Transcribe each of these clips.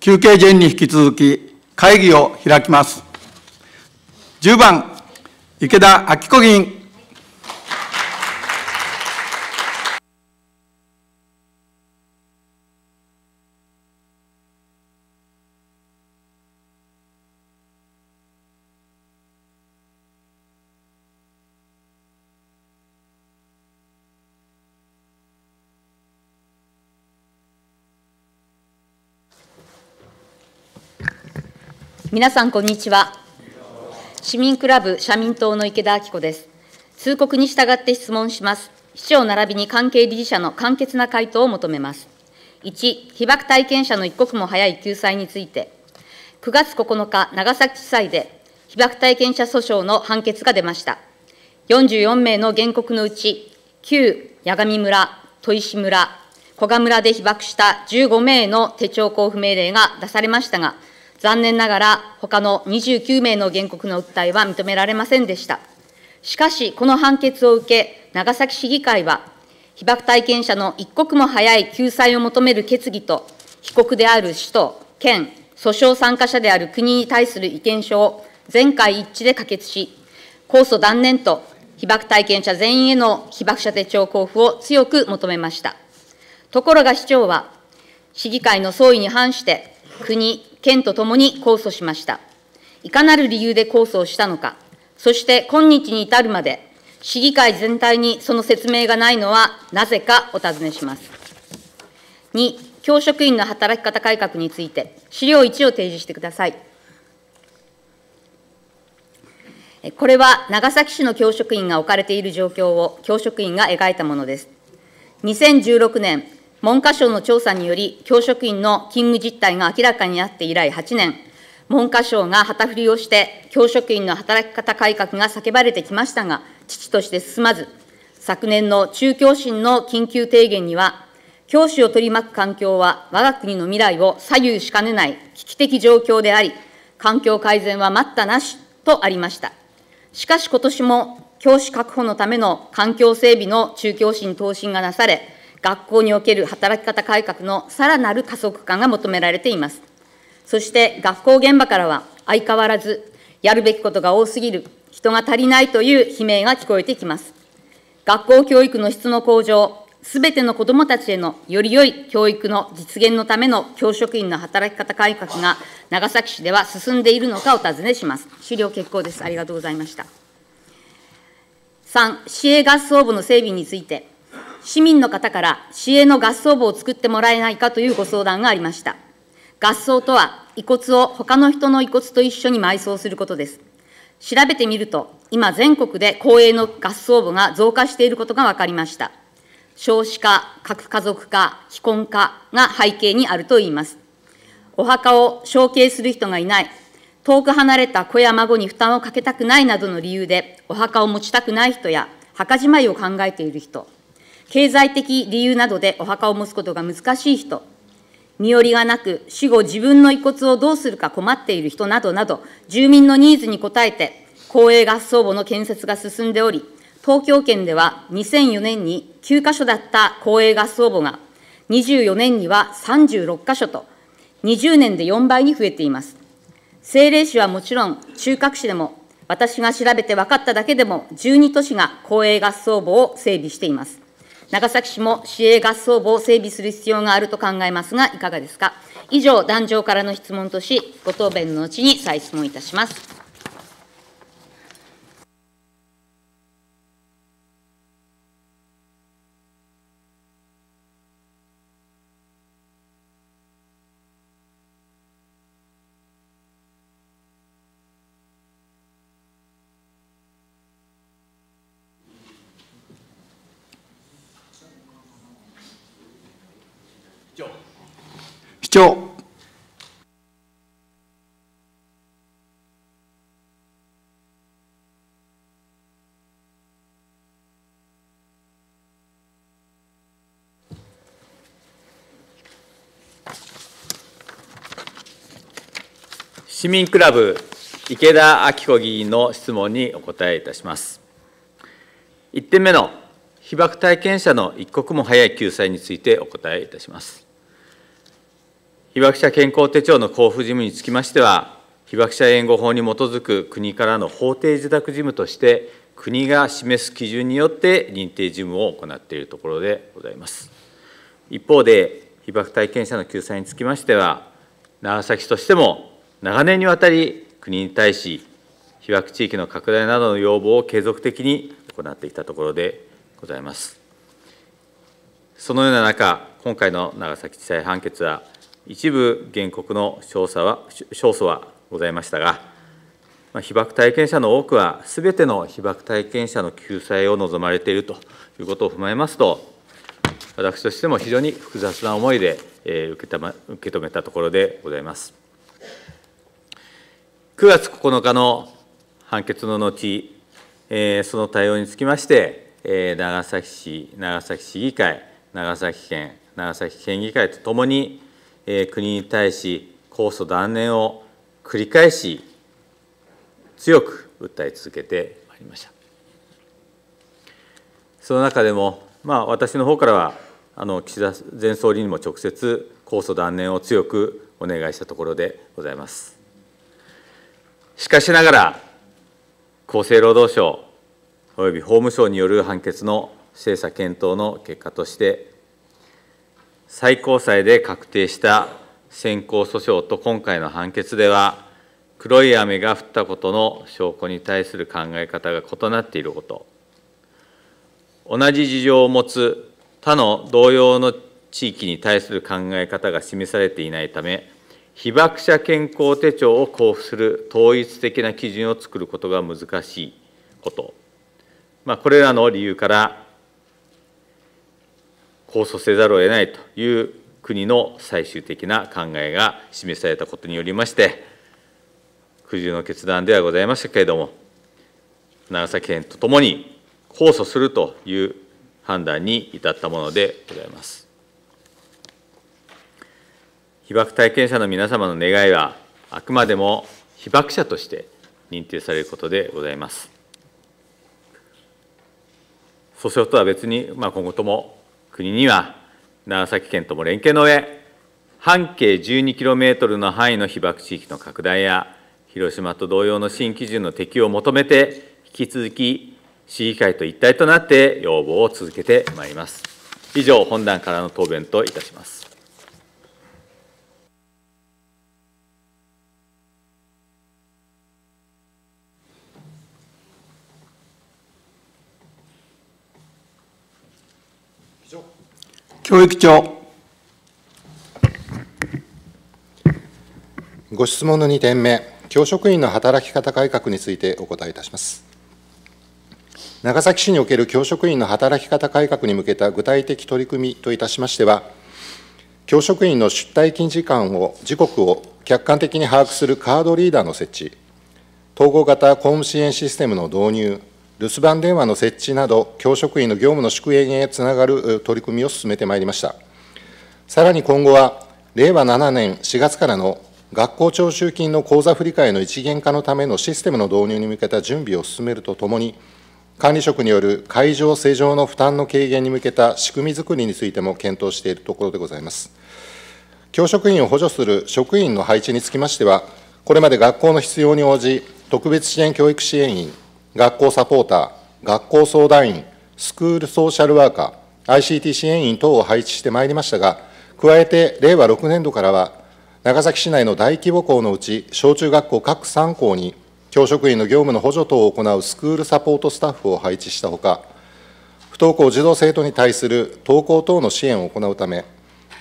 休憩前に引き続き会議を開きます。10番、池田明子議員。皆さん、こんにちは。市民クラブ社民党の池田明子です。通告に従って質問します。市長並びに関係理事者の簡潔な回答を求めます。1、被爆体験者の一刻も早い救済について、9月9日、長崎地裁で被爆体験者訴訟の判決が出ました。44名の原告のうち、旧八神村、砥石村、古賀村で被爆した15名の手帳交付命令が出されましたが、残念ながら、他の29名の原告の訴えは認められませんでした。しかし、この判決を受け、長崎市議会は、被爆体験者の一刻も早い救済を求める決議と、被告である市と県、訴訟参加者である国に対する意見書を全会一致で可決し、控訴断念と被爆体験者全員への被爆者手帳交付を強く求めました。ところが市長は、市議会の総意に反して、国、県とともに控訴しました。いかなる理由で控訴をしたのか、そして今日に至るまで、市議会全体にその説明がないのはなぜかお尋ねします。2、教職員の働き方改革について、資料1を提示してください。これは長崎市の教職員が置かれている状況を教職員が描いたものです。2016年、文科省の調査により、教職員の勤務実態が明らかになって以来8年、文科省が旗振りをして、教職員の働き方改革が叫ばれてきましたが、父として進まず、昨年の中教審の緊急提言には、教師を取り巻く環境は我が国の未来を左右しかねない危機的状況であり、環境改善は待ったなしとありました。しかし今年も教師確保のための環境整備の中教審答申がなされ、学校における働き方改革のさらなる加速化が求められています。そして学校現場からは相変わらずやるべきことが多すぎる、人が足りないという悲鳴が聞こえてきます。学校教育の質の向上、すべての子どもたちへのより良い教育の実現のための教職員の働き方改革が長崎市では進んでいるのかお尋ねします。資料結構です。ありがとうございました。3、市営合葬部の整備について、市民の方から市営の合葬墓を作ってもらえないかというご相談がありました。合葬とは、遺骨を他の人の遺骨と一緒に埋葬することです。調べてみると、今全国で公営の合葬墓が増加していることが分かりました。少子化、核家族化、非婚化が背景にあるといいます。お墓を承継する人がいない、遠く離れた子や孫に負担をかけたくないなどの理由で、お墓を持ちたくない人や、墓じまいを考えている人、経済的理由などでお墓を持つことが難しい人、身寄りがなく死後自分の遺骨をどうするか困っている人などなど、住民のニーズに応えて、公営合葬墓の建設が進んでおり、東京圏では2004年に9カ所だった公営合葬墓が、24年には36カ所と、20年で4倍に増えています。政令市はもちろん、中核市でも、私が調べて分かっただけでも、12都市が公営合葬墓を整備しています。長崎市も市営合葬墓を整備する必要があると考えますが、いかがですか？以上、壇上からの質問とし、ご答弁の後に再質問いたします。市民クラブ池田明子議員の質問にお答えいたします。1点目の被爆体験者の一刻も早い救済についてお答えいたします。被爆者健康手帳の交付事務につきましては、被爆者援護法に基づく国からの法定受託事務として、国が示す基準によって認定事務を行っているところでございます。一方で、被爆体験者の救済につきましては、長崎としても長年にわたり国に対し、被爆地域の拡大などの要望を継続的に行ってきたところでございます。そのような中、今回の長崎地裁判決は、一部原告の勝訴は勝訴はございましたが、被爆体験者の多くは、すべての被爆体験者の救済を望まれているということを踏まえますと、私としても非常に複雑な思いで受けたま受け止めたところでございます。9月9日の判決の後、その対応につきまして、長崎市、長崎市議会、長崎県、長崎県議会とともに、国に対し控訴断念を繰り返し強く訴え続けてまいりました。その中でも、まあ、私の方からはあの岸田前総理にも直接控訴断念を強くお願いしたところでございます。しかしながら、厚生労働省および法務省による判決の精査検討の結果として、最高裁で確定した先行訴訟と今回の判決では、黒い雨が降ったことの証拠に対する考え方が異なっていること、同じ事情を持つ他の同様の地域に対する考え方が示されていないため、被爆者健康手帳を交付する統一的な基準を作ることが難しいこと、まあ、これらの理由から、控訴せざるを得ないという国の最終的な考えが示されたことによりまして、苦渋の決断ではございましたけれども、長崎県とともに控訴するという判断に至ったものでございます。被爆体験者の皆様の願いは、あくまでも被爆者として認定されることでございます。訴訟とは別に、まあ、今後とも国には長崎県とも連携の上、半径 12km の範囲の被爆地域の拡大や、広島と同様の新基準の適用を求めて、引き続き市議会と一体となって要望を続けてまいります。以上、本段からの答弁といたします。教育長。ご質問の2点目。教職員の働き方改革についてお答えいたします。長崎市における教職員の働き方改革に向けた具体的取り組みといたしましては、教職員の出退勤時間を、時刻を客観的に把握するカードリーダーの設置、統合型公務支援システムの導入、留守番電話の設置など、教職員の業務の縮減へつながる取り組みを進めてまいりました。さらに今後は、令和7年4月からの学校徴収金の口座振替の一元化のためのシステムの導入に向けた準備を進めるとともに、管理職による会場正常の負担の軽減に向けた仕組みづくりについても検討しているところでございます。教職員を補助する職員の配置につきましては、これまで学校の必要に応じ、特別支援教育支援員、学校サポーター、学校相談員、スクールソーシャルワーカー、ICT 支援員等を配置してまいりましたが、加えて令和6年度からは、長崎市内の大規模校のうち、小中学校各3校に、教職員の業務の補助等を行うスクールサポートスタッフを配置したほか、不登校児童生徒に対する登校等の支援を行うため、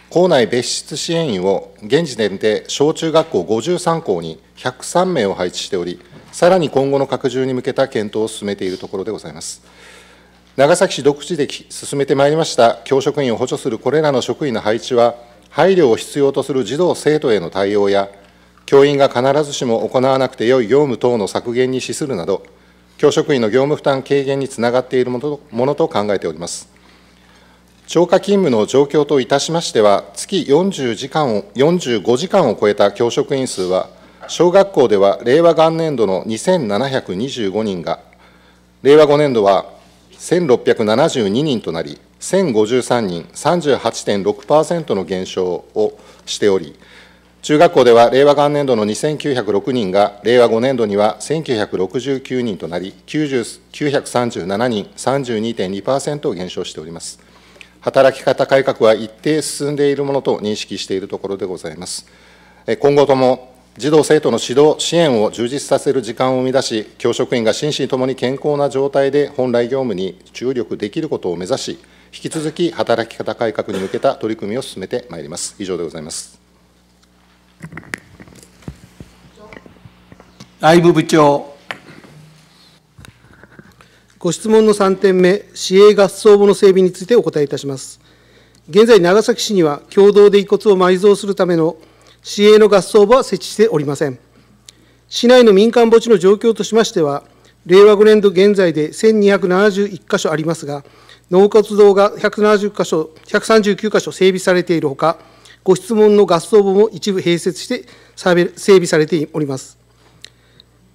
校内別室支援員を現時点で小中学校53校に103名を配置しており、さらに今後の拡充に向けた検討を進めているところでございます。長崎市独自で進めてまいりました教職員を補助するこれらの職員の配置は、配慮を必要とする児童・生徒への対応や、教員が必ずしも行わなくてよい業務等の削減に資するなど、教職員の業務負担軽減につながっているものと考えております。超過勤務の状況といたしましては、月40時間を45時間を超えた教職員数は、小学校では令和元年度の2725人が、令和5年度は1672人となり、1053人、38.6%の減少をしており、中学校では令和元年度の2906人が、令和5年度には1969人となり、937人、32.2%減少しております。働き方改革は一定進んでいるものと認識しているところでございます。今後とも児童・生徒の指導、支援を充実させる時間を生み出し、教職員が心身ともに健康な状態で本来業務に注力できることを目指し、引き続き働き方改革に向けた取り組みを進めてまいります。以上でございます。内務部長。ご質問の3点目、市営合葬墓の整備についてお答えいたします。現在、長崎市には共同で遺骨を埋蔵するための市営の合葬墓は設置しておりません。市内の民間墓地の状況としましては、令和5年度現在で1271箇所ありますが、納骨堂が170箇所、139箇所整備されているほか、ご質問の合葬墓も一部併設して整備されております。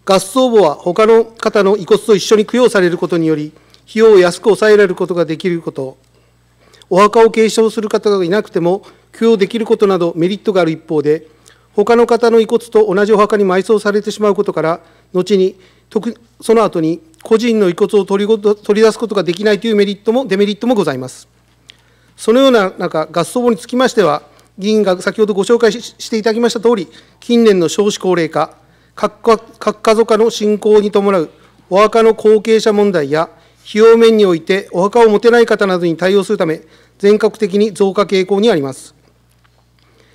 合葬墓は他の方の遺骨と一緒に供養されることにより、費用を安く抑えられることができること、お墓を継承する方がいなくても供養できることなどメリットがある一方で、他の方の遺骨と同じお墓に埋葬されてしまうことから、後にその後に個人の遺骨を取り取り出すことができないというメリットもデメリットもございます。そのような中、合葬墓につきましては、議員が先ほどご紹介していただきましたとおり、近年の少子高齢化、核家族化の進行に伴うお墓の後継者問題や、費用面においてお墓を持てない方などに対応するため、全国的に増加傾向にあります。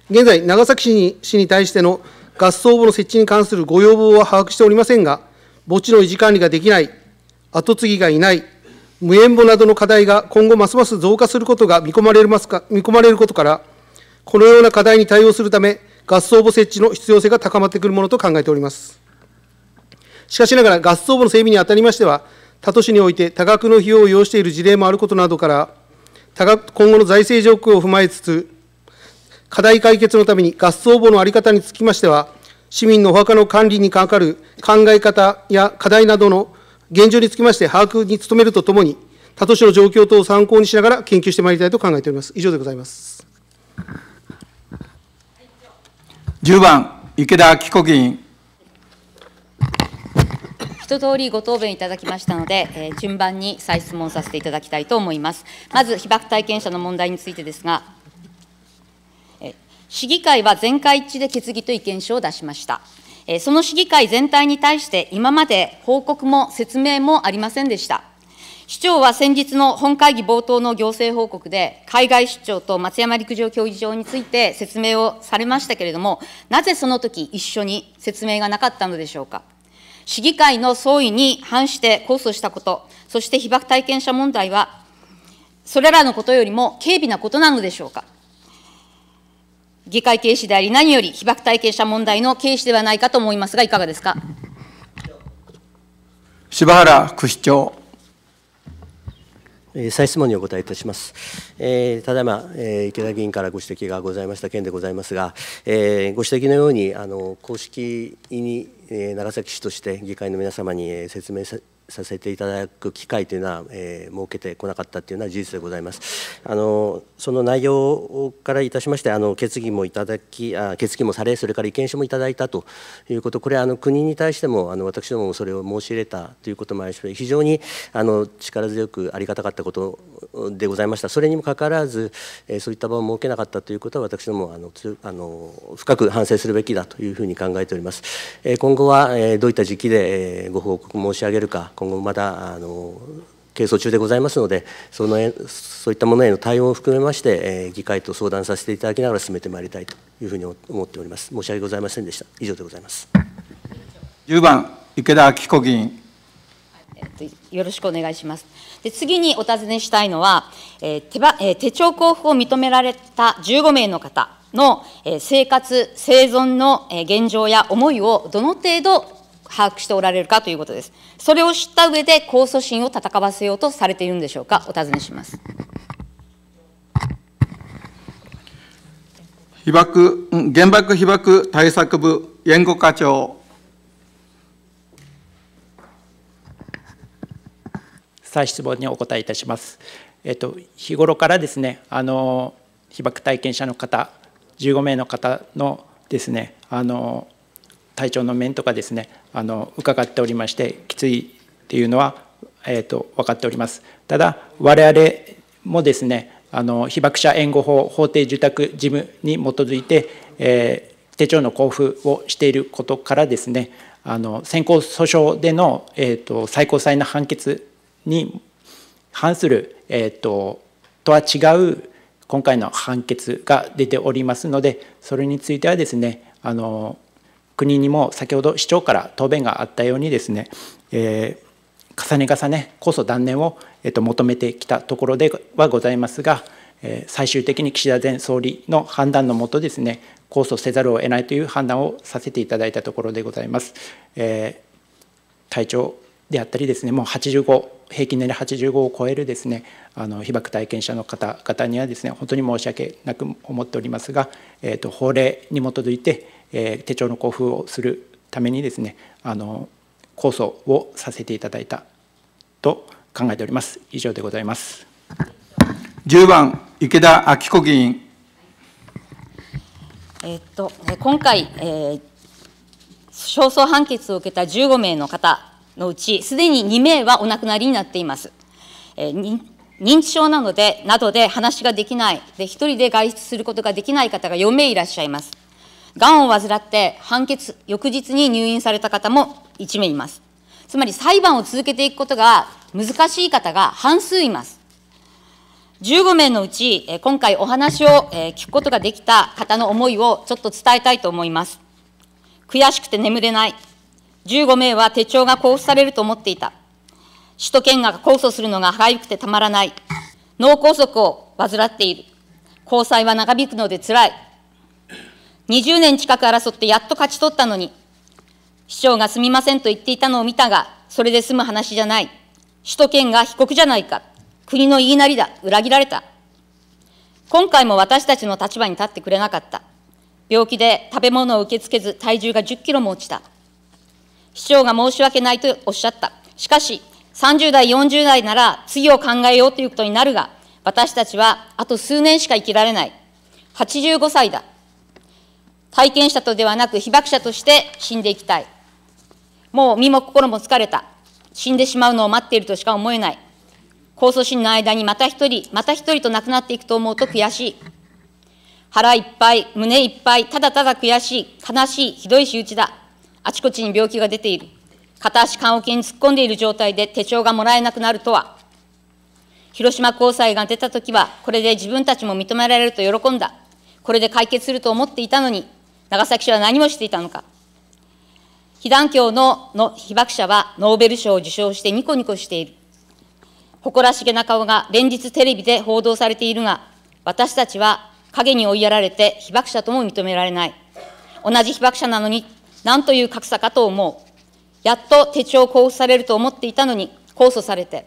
現在、長崎市に市に対しての合葬墓の設置に関するご要望は把握しておりませんが、墓地の維持管理ができない、後継ぎがいない、無縁墓などの課題が今後ますます増加することが見込まれますか見込まれることから、このような課題に対応するため、合葬墓設置の必要性が高まってくるものと考えております。しかしながら、合葬墓の整備にあたりましては、他都市において多額の費用を要している事例もあることなどから、多額今後の財政状況を踏まえつつ、課題解決のために合葬墓の在り方につきましては、市民のお墓の管理にかかる考え方や課題などの現状につきまして把握に努めるとともに、他都市の状況等を参考にしながら研究してまいりたいと考えております。以上でございます。10番、池田紀子議員。一通りご答弁いただきましたので、えー、順番に再質問させていただきたいと思います。まず、被爆体験者の問題についてですが、え市議会は全会一致で決議と意見書を出しました。えその市議会全体に対して、今まで報告も説明もありませんでした。市長は先日の本会議冒頭の行政報告で、海外出張と松山陸上競技場について説明をされましたけれども、なぜその時一緒に説明がなかったのでしょうか。市議会の総意に反して控訴したこと、そして被爆体験者問題は、それらのことよりも軽微なことなのでしょうか。議会軽視であり、何より被爆体験者問題の軽視ではないかと思いますが、いかがですか？柴原副市長。再質問にお答えいたします。えー、ただいま、えー、池田議員からご指摘がございました件でございますが、えー、ご指摘のようにあの公式に、えー、長崎市として議会の皆様に説明させていただく機会というのは、えー、設けてこなかったというのは事実でございます。あのその内容からいたしまして、あの決議もいただきあ、決議もされ、それから意見書もいただいたということ、これはあの国に対してもあの私どももそれを申し入れたということもありまして、非常にあの力強くありがたかったことでございました。それにもかかわらず、えー、そういった場を設けなかったということは、私どもあのつあの深く反省するべきだというふうに考えております。えー、今後は、えー、どういった時期で、えー、ご報告申し上げるか、今後まだあの係争中でございますのでそのそういったものへの対応を含めまして、えー、議会と相談させていただきながら進めてまいりたいというふうに思っております。申し訳ございませんでした。以上でございます。10番池田紀子議員。よろしくお願いします。で次にお尋ねしたいのは、えー手ばえー、手帳交付を認められた15名の方の、えー、生活、生存の、えー、現状や思いをどの程度把握しておられるかということです。それを知った上で控訴審を戦わせようとされているんでしょうか、お尋ねします。被爆、原爆被爆対策部、援護課長。再質問にお答えいたします。えっと、日頃からですね、あの被爆体験者の方、15名の方のですねあの体調の面とかですねあの伺っておりましてきついっていうのは、えーと、分かっております。ただ我々もですねあの被爆者援護法法定受託事務に基づいて、えー、手帳の交付をしていることからですねあの先行訴訟での、えーと、最高裁の判決に反する、えーと、とは違う今回の判決が出ておりますのでそれについてはですねあの国にも先ほど市長から答弁があったようにですね、えー、重ね重ねこそ断念を、えー、と求めてきたところではございますが、えー、最終的に岸田前総理の判断のもとですね控訴せざるを得ないという判断をさせていただいたところでございます。えー、体調であったりですねもう85平均年齢85を超えるですねあの被爆体験者の方々にはですね本当に申し訳なく思っておりますが、えーと、法令に基づいて、えー、手帳の交付をするためにですねあの控訴をさせていただいたと考えております以上でございます10番池田明子議員えっと、今回、えー、勝訴判決を受けた15名の方のうち、すでに2名はお亡くなりになっています。えー、認知症なので、などで話ができない、で、一人で外出することができない方が4名いらっしゃいます。がんを患って判決、翌日に入院された方も1名います。つまり裁判を続けていくことが難しい方が半数います。15名のうち、今回お話を聞くことができた方の思いをちょっと伝えたいと思います。悔しくて眠れない。15名は手帳が交付されると思っていた。首都圏が控訴するのが早くてたまらない。脳梗塞を患っている。交際は長引くのでつらい。20年近く争ってやっと勝ち取ったのに、市長がすみませんと言っていたのを見たが、それで済む話じゃない。首都圏が被告じゃないか。国の言いなりだ、裏切られた。今回も私たちの立場に立ってくれなかった。病気で食べ物を受け付けず体重が10キロも落ちた。市長が申し訳ないとおっしゃった。しかし、30代、40代なら次を考えようということになるが、私たちはあと数年しか生きられない。85歳だ。体験者とではなく被爆者として死んでいきたい。もう身も心も疲れた。死んでしまうのを待っているとしか思えない。控訴審の間にまた一人、また一人と亡くなっていくと思うと悔しい。腹いっぱい、胸いっぱい、ただただ悔しい、悲しい、ひどい仕打ちだ。あちこちに病気が出ている。片足棺桶に突っ込んでいる状態で手帳がもらえなくなるとは。広島高裁が出たときは、これで自分たちも認められると喜んだ。これで解決すると思っていたのに、長崎市は何もしていたのか。被団協のの被爆者はノーベル賞を受賞してニコニコしている。誇らしげな顔が連日テレビで報道されているが、私たちは影に追いやられて被爆者とも認められない。同じ被爆者なのに、何という格差かと思う。やっと手帳を交付されると思っていたのに、控訴されて。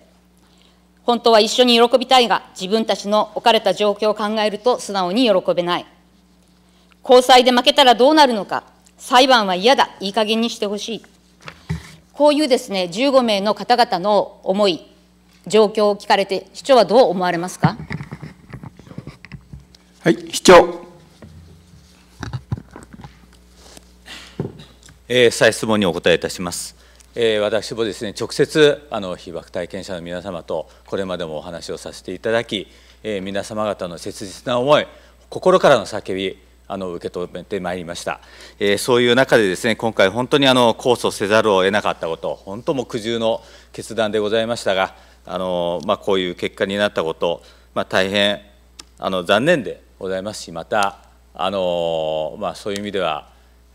本当は一緒に喜びたいが、自分たちの置かれた状況を考えると素直に喜べない。高裁で負けたらどうなるのか、裁判は嫌だ、いい加減にしてほしい。こういうですね、15名の方々の思い、状況を聞かれて、市長はどう思われますか？はい、市長。えー、再質問にお答えいたします。えー、私もですね直接あの被爆体験者の皆様とこれまでもお話をさせていただき、えー、皆様方の切実な思い心からの叫びあの受け止めてまいりました、えー、そういう中でですね今回本当にあの控訴せざるを得なかったこと本当も苦渋の決断でございましたがあの、まあ、こういう結果になったこと、まあ、大変あの残念でございますしまたあの、まあ、そういう意味では、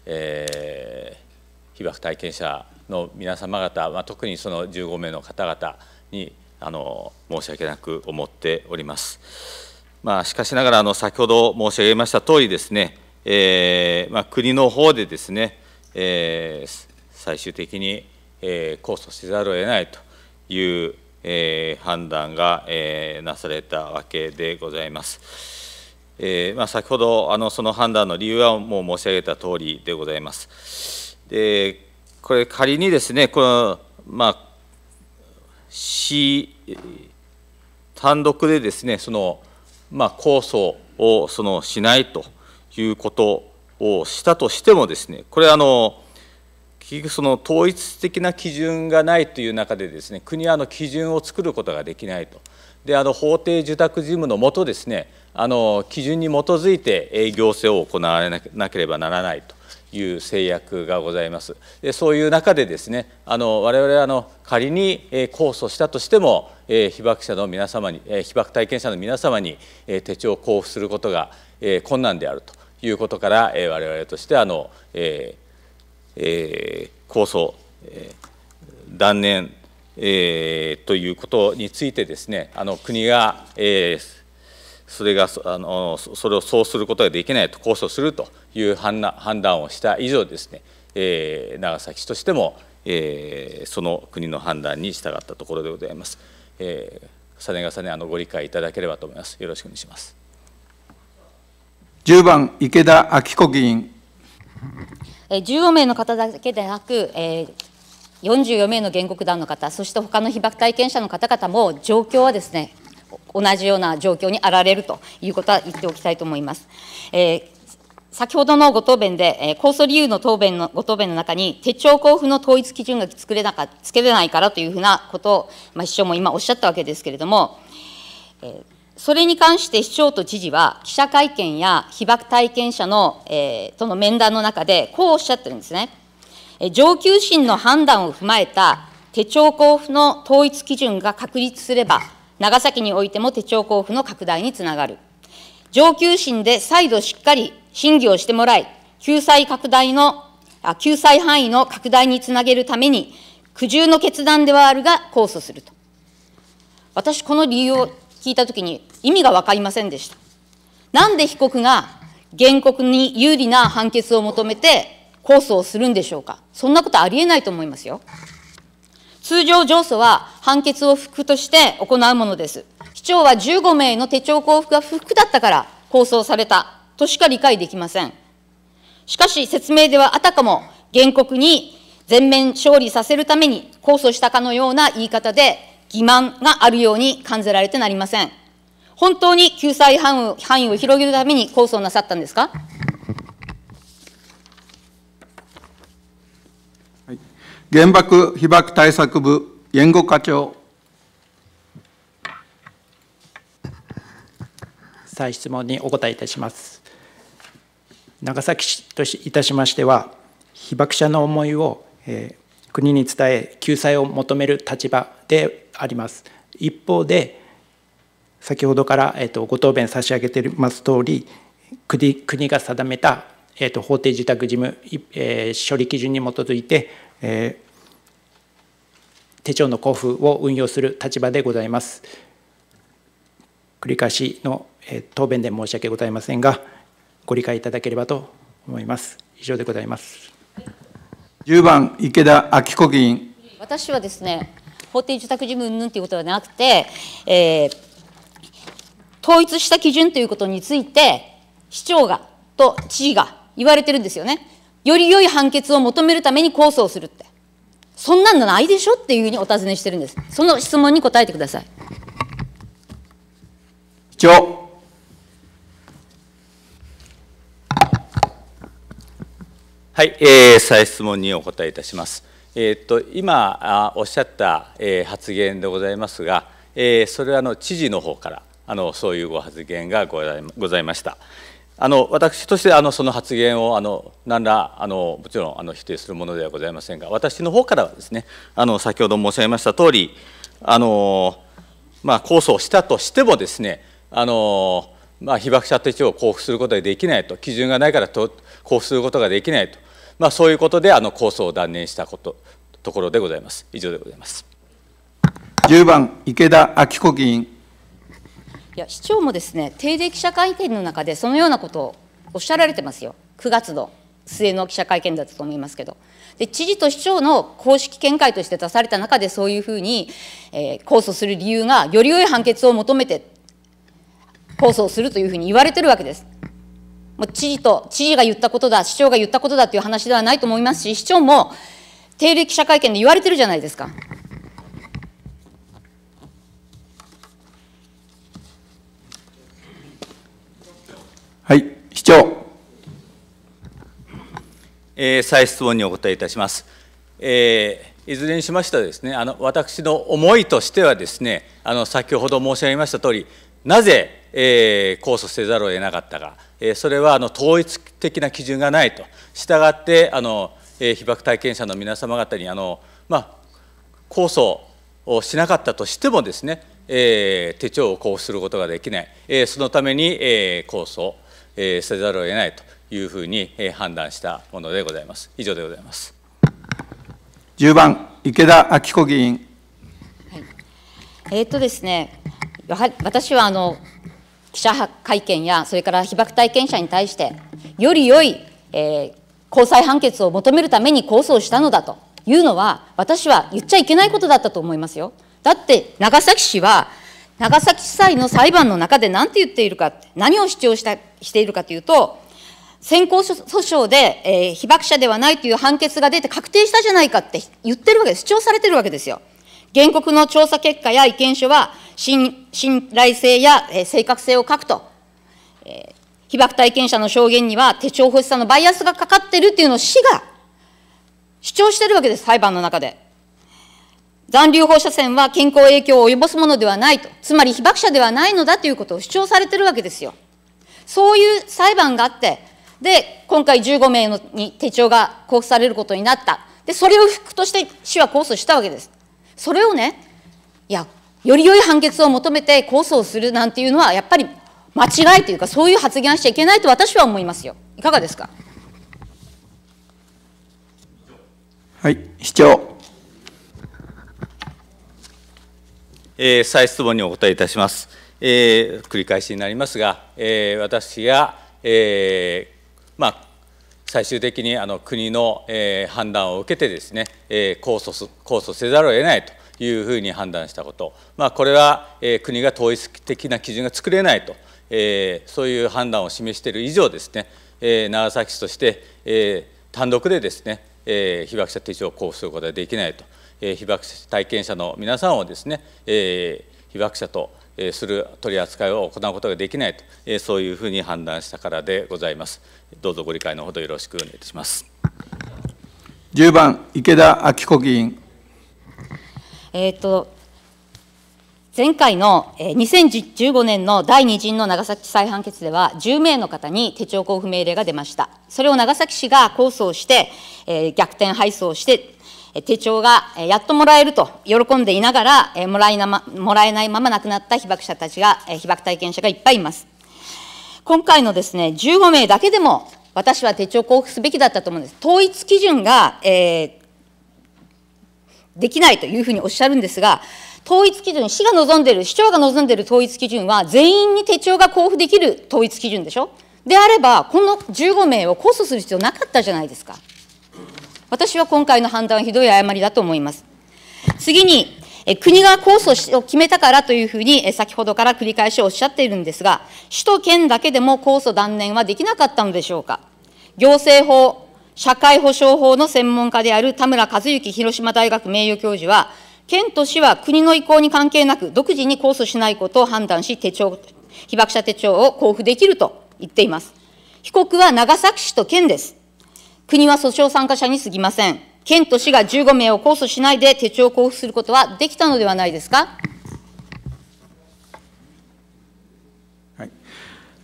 えー、被爆体験者の皆様方、まあ、特にその15名の方々にあの申し訳なく思っております。まあ、しかしながらあの先ほど申し上げました通りですね、えーまあ、国の方でですね、えー、最終的に、えー、控訴せざるを得ないというえー、判断が、えー、なされたわけでございます。えーまあ、先ほどあのその判断の理由はもう申し上げた通りでございます。でこれ仮にですねこの、まあ、市単独でですねその、まあ、控訴をそのしないということをしたとしてもですね、これあの、結局その統一的な基準がないという中でですね、国はあの基準を作ることができないと。であの法定受託事務のもとですねあの基準に基づいて行政を行わなければならないという制約がございます。でそういう中でですねあの我々はあの仮に控訴したとしても被爆者の皆様に被爆体験者の皆様に手帳を交付することが困難であるということから我々としてあの、えーえー、控訴、えー、断念えー、ということについてですねあの国が、えー、それがあのそれをそうすることができないと控訴するという判断をした以上ですね、えー、長崎市としても、えー、その国の判断に従ったところでございます。えー、重ね重ねあのご理解いただければと思います。よろしくお願いします。10番池田明子議員。14名の方だけでなく、えー、44名の原告団の方、そして他の被爆体験者の方々も、状況はですね、同じような状況にあられるということは言っておきたいと思います。えー、先ほどのご答弁で、えー、控訴理由の答弁のご答弁の中に、手帳交付の統一基準が作れなかつけれないからというふうなことを、まあ、市長も今おっしゃったわけですけれども、えー、それに関して市長と知事は、記者会見や被爆体験者の、えー、との面談の中で、こうおっしゃってるんですね。え上級審の判断を踏まえた手帳交付の統一基準が確立すれば、長崎においても手帳交付の拡大につながる。上級審で再度しっかり審議をしてもらい、救済拡大の、あ救済範囲の拡大につなげるために、苦渋の決断ではあるが控訴すると。私、この理由を聞いたときに意味が分かりませんでした。なんで被告が原告に有利な判決を求めて控訴をするんでしょうか。そんなことありえないと思いますよ。通常上訴は判決を不服として行うものです。市長は15名の手帳交付が不服だったから控訴されたとしか理解できません。しかし説明ではあたかも原告に全面勝利させるために控訴したかのような言い方で欺瞞があるように感じられてなりません。本当に救済範囲を広げるために控訴なさったんですか？原爆被爆対策部、援護課長。再質問にお答えいたします。長崎市といたしましては、被爆者の思いを、えー、国に伝え、救済を求める立場であります。一方で、先ほどから、えーと、ご答弁差し上げていますとおり、国国が定めた、えーと、法定受託事務、えー、処理基準に基づいて、えー、手帳の交付を運用する立場でございます。繰り返しの、えー、答弁で申し訳ございませんが、ご理解いただければと思います。以上でございます。10番、池田明子議員。私はですね、法定受託事務云々ということではなくて、えー、統一した基準ということについて、市長がと知事が言われてるんですよね。より良い判決を求めるために控訴をするって。そんなのないでしょっていうふうにお尋ねしてるんです。その質問に答えてください。市長。はい、えー、再質問にお答えいたします。えー、っと今あおっしゃった、えー、発言でございますが、えー、それはあの知事の方からあのそういうご発言がございました。あの私としてあのその発言をあの何らあのもちろんあの否定するものではございませんが私の方からはですねあの先ほど申し上げました通りあのまあ控訴をしたとしてもですねあのまあ被爆者手帳を交付することができないと基準がないからと交付することができないとまあそういうことであの控訴を断念したことところでございます。以上でございます。10番池田明子議員。いや市長もですね定例記者会見の中でそのようなことをおっしゃられてますよ9月の末の記者会見だったと思いますけどで知事と市長の公式見解として出された中でそういうふうに、えー、控訴する理由がより良い判決を求めて控訴するというふうに言われてるわけです。もう知事と知事が言ったことだ市長が言ったことだという話ではないと思いますし市長も定例記者会見で言われてるじゃないですか。はい、市長。えー、再質問にお答えいたします。えー、いずれにしましてはですね、あの私の思いとしてはですね、あの先ほど申し上げましたとおり、なぜ、えー、控訴せざるを得なかったか、えー、それはあの統一的な基準がないと、したがってあの、えー、被爆体験者の皆様方にあの、まあ、控訴をしなかったとしてもですね、えー、手帳を交付することができない、えー、そのために、えー、控訴、えー、せざるを得ないというふうに、えー、判断したものでございます。以上でございます。10番、池田明子議員。はい、えー、っとですね、やはり私はあの記者会見や、それから被爆体験者に対して、より良い、えー、高裁判決を求めるために控訴をしたのだというのは、私は言っちゃいけないことだったと思いますよ。だって長崎市は長崎地裁の裁判の中で何て言っているか、何を主張したしているかというと、先行訴訟で、えー、被爆者ではないという判決が出て確定したじゃないかって言ってるわけです。主張されてるわけですよ。原告の調査結果や意見書は信頼性や、えー、正確性を書くと、えー、被爆体験者の証言には手帳欲しさのバイアスがかかってるっていうのを市が主張してるわけです、裁判の中で。残留放射線は健康影響を及ぼすものではないと、つまり被爆者ではないのだということを主張されてるわけですよ。そういう裁判があって、で、今回15名のに手帳が交付されることになった。で、それを不服として市は控訴したわけです。それをね、いや、より良い判決を求めて控訴をするなんていうのは、やっぱり間違いというか、そういう発言しちゃいけないと私は思いますよ。いかがですか？はい、市長。えー、再質問にお答えいたします。えー、繰り返しになりますが、えー、私が、えーまあ、最終的にあの国の、えー、判断を受けてですね、えー、控訴す控訴せざるを得ないというふうに判断したこと、まあ、これは、えー、国が統一的な基準が作れないと、えー、そういう判断を示している以上ですね、えー、長崎市として、えー、単独でですね、えー、被爆者手帳を交付することはできないと。え被爆体験者の皆さんをですね、え被爆者とする取り扱いを行うことができないと、えそういうふうに判断したからでございます。どうぞご理解のほどよろしくお願いいたします。10番、池田明子議員。えっ、と、前回の2015年の第2陣の長崎地裁判決では、10名の方に手帳交付命令が出ました。それを長崎市が控訴をして、え逆転配送して、手帳がやっともらえると喜んでいながら、もらえなまもらえないまま亡くなった被爆者たちが、被爆体験者がいっぱいいます。今回のですね、15名だけでも、私は手帳交付すべきだったと思うんです。統一基準が、えー、できないというふうにおっしゃるんですが、統一基準、市が望んでいる、市長が望んでいる統一基準は、全員に手帳が交付できる統一基準でしょであれば、この15名を控訴する必要なかったじゃないですか。私は今回の判断はひどい誤りだと思います。次に、国が控訴を決めたからというふうに、先ほどから繰り返しおっしゃっているんですが、首都圏だけでも控訴断念はできなかったのでしょうか。行政法、社会保障法の専門家である田村和幸広島大学名誉教授は、県と市は国の意向に関係なく、独自に控訴しないことを判断し、手帳、被爆者手帳を交付できると言っています。被告は長崎市と県です。国は訴訟参加者に過ぎません。県と市が15名を控訴しないで手帳を交付することはできたのではないですか？はい、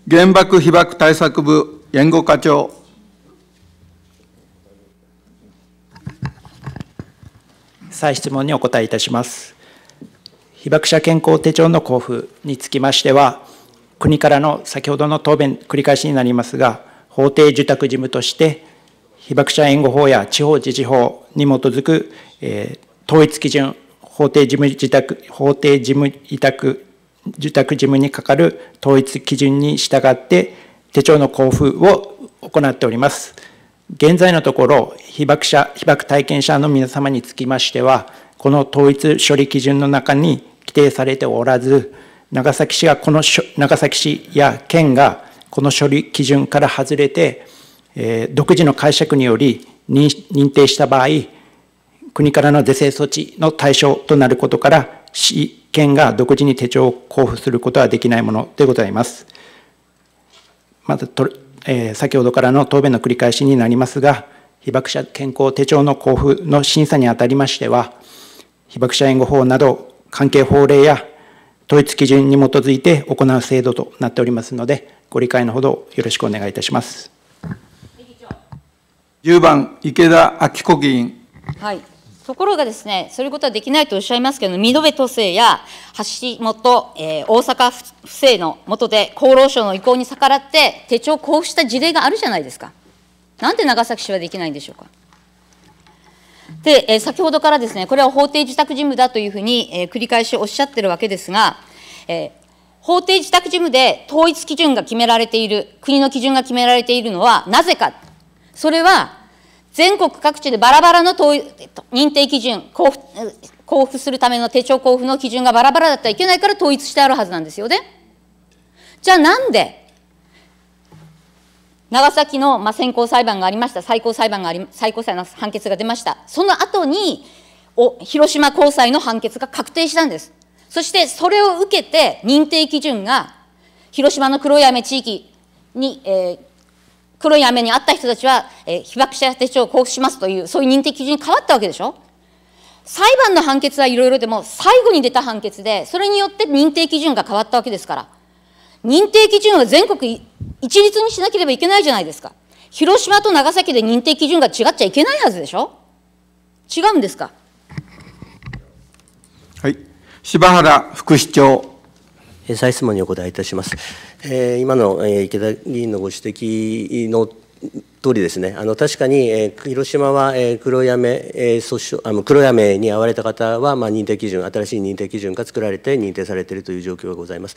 原爆被爆対策部援護課長。再質問にお答えいたします。被爆者健康手帳の交付につきましては、国からの先ほどの答弁、繰り返しになりますが、法定受託事務として、被爆者援護法や地方自治法に基づく、えー、統一基準、法定事務自宅、法定事務委託、受託事務にかかる統一基準に従って手帳の交付を行っております。現在のところ、被爆者、被爆体験者の皆様につきましては、この統一処理基準の中に規定されておらず、長崎市がこの、長崎市や県がこの処理基準から外れて、え独自の解釈により認定した場合、国からの是正措置の対象となることから、市、県が独自に手帳を交付することはできないものでございます。まずと、えー、先ほどからの答弁の繰り返しになりますが、被爆者健康手帳の交付の審査にあたりましては、被爆者援護法など関係法令や統一基準に基づいて行う制度となっておりますので、ご理解のほどよろしくお願いいたします。10番、池田明子議員。はい。ところがですね、そういうことはできないとおっしゃいますけれども、見延都政や橋本、えー、大阪府政の下で厚労省の意向に逆らって手帳を交付した事例があるじゃないですか。なんで長崎市はできないんでしょうか。で、えー、先ほどからですね、これは法定自宅事務だというふうに、えー、繰り返しおっしゃってるわけですが、えー、法定自宅事務で統一基準が決められている、国の基準が決められているのはなぜか。それは全国各地でバラバラの認定基準交付、交付するための手帳交付の基準がバラバラだったらいけないから統一してあるはずなんですよね。じゃあなんで、長崎の、まあ、先行裁判がありました、最高裁判があり、最高裁の判決が出ました。その後に、お広島高裁の判決が確定したんです。そしてそれを受けて認定基準が広島の黒い雨地域に、えー、黒い雨にあった人たちは、えー、被爆者手帳を交付しますという、そういう認定基準に変わったわけでしょ？裁判の判決はいろいろでも、最後に出た判決で、それによって認定基準が変わったわけですから、認定基準は全国一律にしなければいけないじゃないですか。広島と長崎で認定基準が違っちゃいけないはずでしょ？違うんですか？はい。柴原副市長。再質問にお答えいたします。えー、今の、えー、池田議員のご指摘の通りですね、あの確かに、えー、広島は、えー、黒やめ、えー、訴訟あの黒やめに遭われた方は、まあ、認定基準、新しい認定基準が作られて認定されているという状況がございます。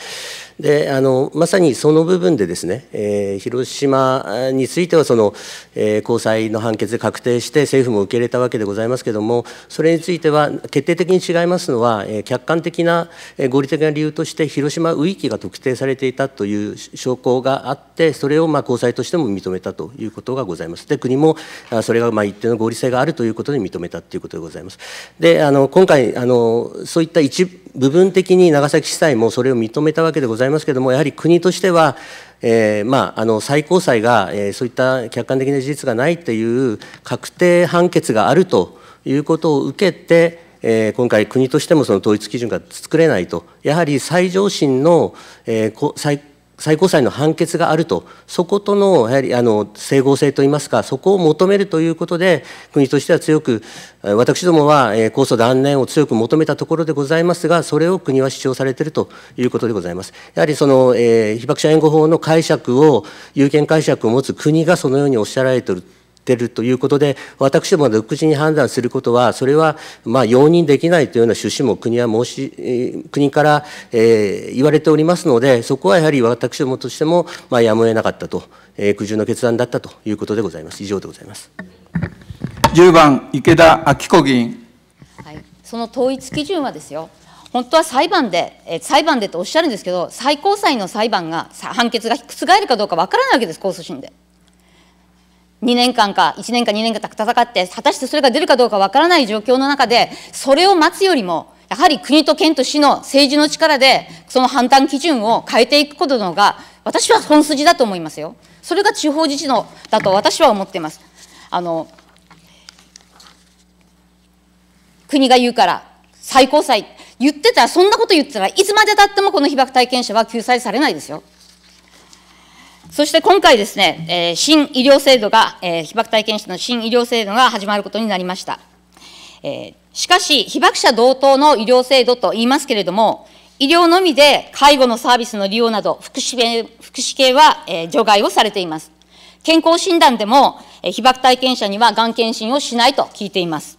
であのまさにその部分でですね、えー、広島についてはその、えー、高裁の判決で確定して政府も受け入れたわけでございますけれども、それについては決定的に違いますのは、えー、客観的な、えー、合理的な理由として広島ウ域が特定されていたという証拠があって、それをまあ高裁としても認めたということがございます。で国もそれがまあ一定の合理性があるということで認めたということでございます。であの今回あのそういった一部分的に長崎地裁もそれを認めたわけでございますけれどもやはり国としてはえーまあ、あの最高裁が、えー、そういった客観的な事実がないという確定判決があるということを受けて、えー、今回国としてもその統一基準が作れないとやはり最上審の、えー、最最高裁の判決があると、そことのやはりあの整合性といいますか、そこを求めるということで、国としては強く、私どもは控訴断念を強く求めたところでございますが、それを国は主張されているということでございます。やはりその、えー、被爆者援護法の解釈を、有権解釈を持つ国がそのようにおっしゃられているってるということで、私どもが独自に判断することは、それはまあ容認できないというような趣旨も国は申し、国から、えー、言われておりますので、そこはやはり私どもとしても、まあ、やむを得なかったと、えー、苦渋の決断だったということでございます。以上でございます。10番、池田明子議員。はい、その統一基準はですよ、本当は裁判で、え裁判でとおっしゃるんですけど、最高裁の裁判が、判決が覆るかどうかわからないわけです、控訴審で。2年間か1年か2年か戦って果たしてそれが出るかどうかわからない状況の中でそれを待つよりもやはり国と県と市の政治の力でその判断基準を変えていくことのが私は本筋だと思いますよ。それが地方自治のだと私は思っています。あの国が言うから最高裁言ってたらそんなこと言ってたらいつまでたってもこの被爆体験者は救済されないですよ。そして今回ですね、えー、新医療制度が、えー、被爆体験者の新医療制度が始まることになりました。えー、しかし、被爆者同等の医療制度と言いますけれども、医療のみで介護のサービスの利用など、福祉系福祉系は、えー、除外をされています。健康診断でも、えー、被爆体験者にはがん検診をしないと聞いています。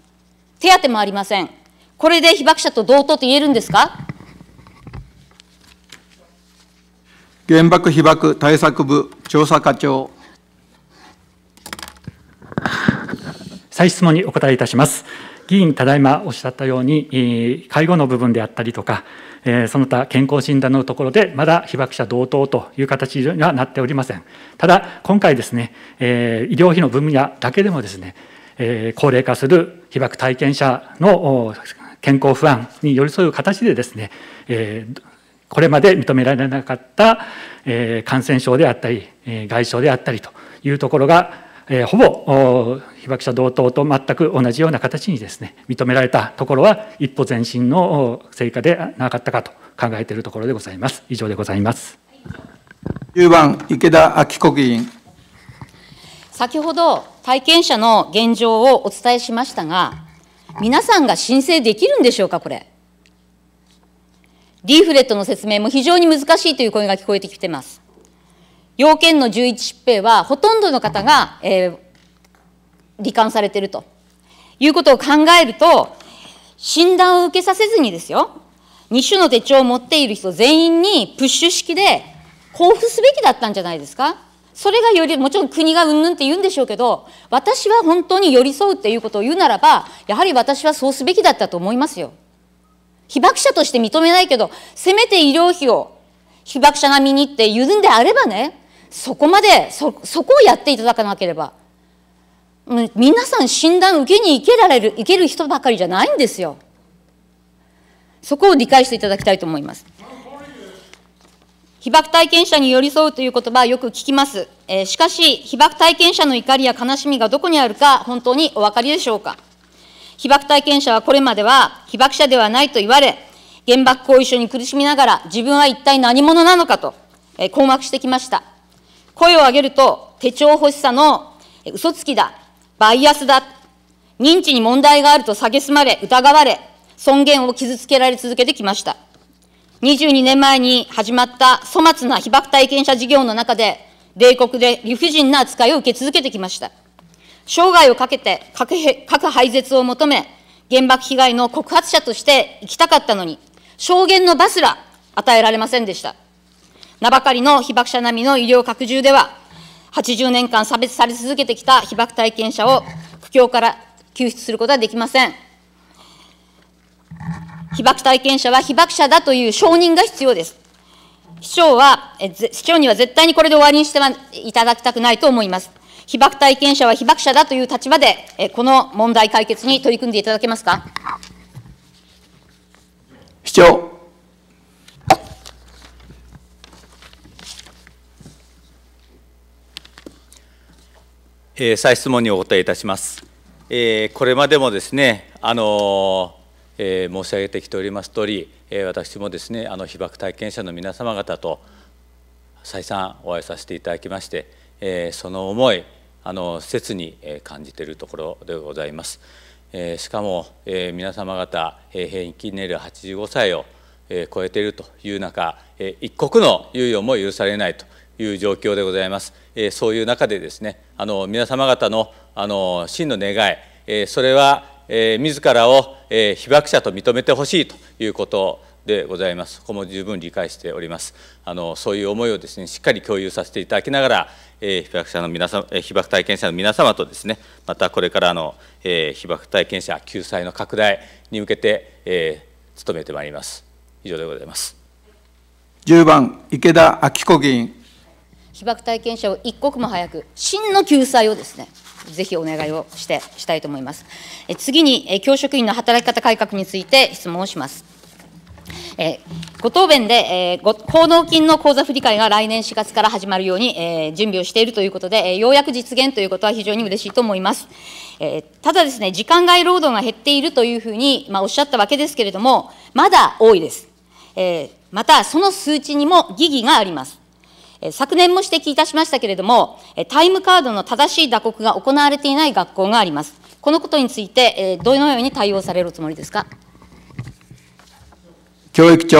手当もありません。これで被爆者と同等と言えるんですか？原爆被爆対策部調査課長。再質問にお答えいたします。議員、ただいまおっしゃったように、介護の部分であったりとか、その他健康診断のところで、まだ被爆者同等という形にはなっておりません。ただ、今回ですね、医療費の分野だけでもですね、高齢化する被爆体験者の健康不安に寄り添う形でですね、これまで認められなかった、え感染症であったり、え外傷であったりというところがえー、ほぼ被爆者同等と全く同じような形にですね認められたところは一歩前進の成果でなかったかと考えているところでございます。以上でございます。10番池田明子議員。先ほど体験者の現状をお伝えしましたが、皆さんが申請できるんでしょうか、これ。リーフレットの説明も非常に難しいという声が聞こえてきてます。要件の11疾病は、ほとんどの方が、えー、罹患されているということを考えると、診断を受けさせずにですよ、2種の手帳を持っている人全員にプッシュ式で交付すべきだったんじゃないですか。それがより、もちろん国がうんぬんって言うんでしょうけど、私は本当に寄り添うっていうことを言うならば、やはり私はそうすべきだったと思いますよ。被爆者として認めないけど、せめて医療費を被爆者並みにって言うんであればね、そこまでそ、そこをやっていただかなければ。皆さん診断受けに行けられる、行ける人ばかりじゃないんですよ。そこを理解していただきたいと思います。被爆体験者に寄り添うという言葉はよく聞きます。えー、しかし、被爆体験者の怒りや悲しみがどこにあるか、本当にお分かりでしょうか？被爆体験者はこれまでは被爆者ではないと言われ、原爆後遺症に苦しみながら自分は一体何者なのかと、え困惑してきました。声を上げると手帳欲しさの嘘つきだ、バイアスだ、認知に問題があると蔑まれ、疑われ、尊厳を傷つけられ続けてきました。22年前に始まった粗末な被爆体験者事業の中で、米国で理不尽な扱いを受け続けてきました。生涯をかけて核核廃絶を求め、原爆被害の告発者として生きたかったのに、証言の場すら与えられませんでした。名ばかりの被爆者並みの医療拡充では、80年間差別され続けてきた被爆体験者を苦境から救出することはできません。被爆体験者は被爆者だという承認が必要です。市長は、市長には絶対にこれで終わりにしてはいただきたくないと思います。被爆体験者は被爆者だという立場で、この問題解決に取り組んでいただけますか？市長。えー、再質問にお答えいたします。えー、これまでもですね、あのえー、申し上げてきております通り、えー、私もですね、あの被爆体験者の皆様方と再三お会いさせていただきまして、えー、その思い、あの切に感じているところでございます。えしかも、え皆様方平均年齢85歳を超えているという中、一刻の猶予も許されないという状況でございます。そういう中でですね、あの皆様方のあの真の願い、それは自らを被爆者と認めてほしいということでございます。ここも十分理解しております。あのそういう思いをですねしっかり共有させていただきながら、えー、被爆者の皆様、被爆体験者の皆様とですね、またこれからの、えー、被爆体験者救済の拡大に向けて、えー、努めてまいります。以上でございます。10番池田明子議員。被爆体験者を一刻も早く真の救済をですね。ぜひお願いをしてしたいと思います。え次に、教職員の働き方改革について質問をします。えー、ご答弁で、えー、ご行動金の口座振り替えが来年4月から始まるように、えー、準備をしているということで、えー、ようやく実現ということは非常に嬉しいと思います。えー、ただですね、時間外労働が減っているというふうに、まあ、おっしゃったわけですけれども、まだ多いです。えー、また、その数値にも疑義があります。昨年も指摘いたしましたけれども、タイムカードの正しい打刻が行われていない学校があります。このことについて、どのように対応されるおつもりですか？教育長。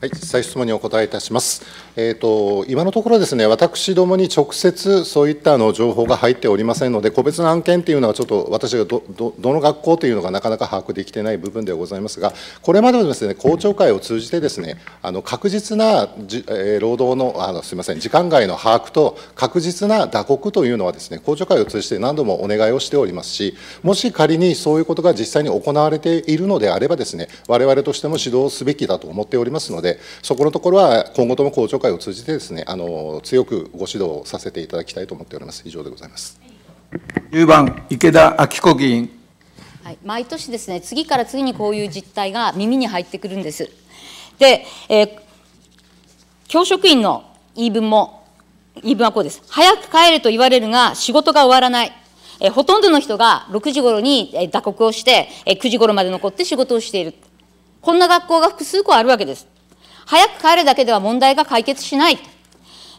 はい、再質問にお答えいたします。えーと、今のところですね、私どもに直接そういったあの情報が入っておりませんので、個別の案件というのは、ちょっと私がどどどの学校というのがなかなか把握できてない部分ではございますが、これまでもですね公聴会を通じて、ですねあの確実なじ、えー、労働のあのすみません、時間外の把握と確実な打刻というのはですね、公聴会を通じて何度もお願いをしておりますし、もし仮にそういうことが実際に行われているのであればですね、我々としても指導すべきだと思っておりますので、そこのところは今後とも公聴会を通じてですね、あの強くご指導させていただきたいと思っております。以上でございます。10番池田明子議員。はい、毎年ですね、次から次にこういう実態が耳に入ってくるんです。で、えー、教職員の言い分も言い分はこうです。早く帰れと言われるが、仕事が終わらない。えほとんどの人が6時頃に打刻をして、え9時頃まで残って仕事をしている。こんな学校が複数個あるわけです。早く帰るだけでは問題が解決しない。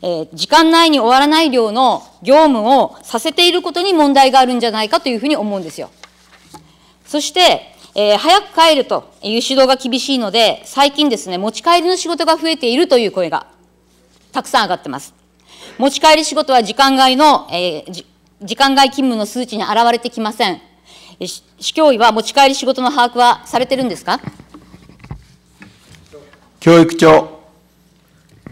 えー、時間内に終わらない量の業務をさせていることに問題があるんじゃないかというふうに思うんですよ。そして、えー、早く帰るという指導が厳しいので、最近ですね、持ち帰りの仕事が増えているという声がたくさん上がってます。持ち帰り仕事は時間外の、えー、時間外勤務の数値に現れてきません。市教委は持ち帰り仕事の把握はされてるんですか？教育長。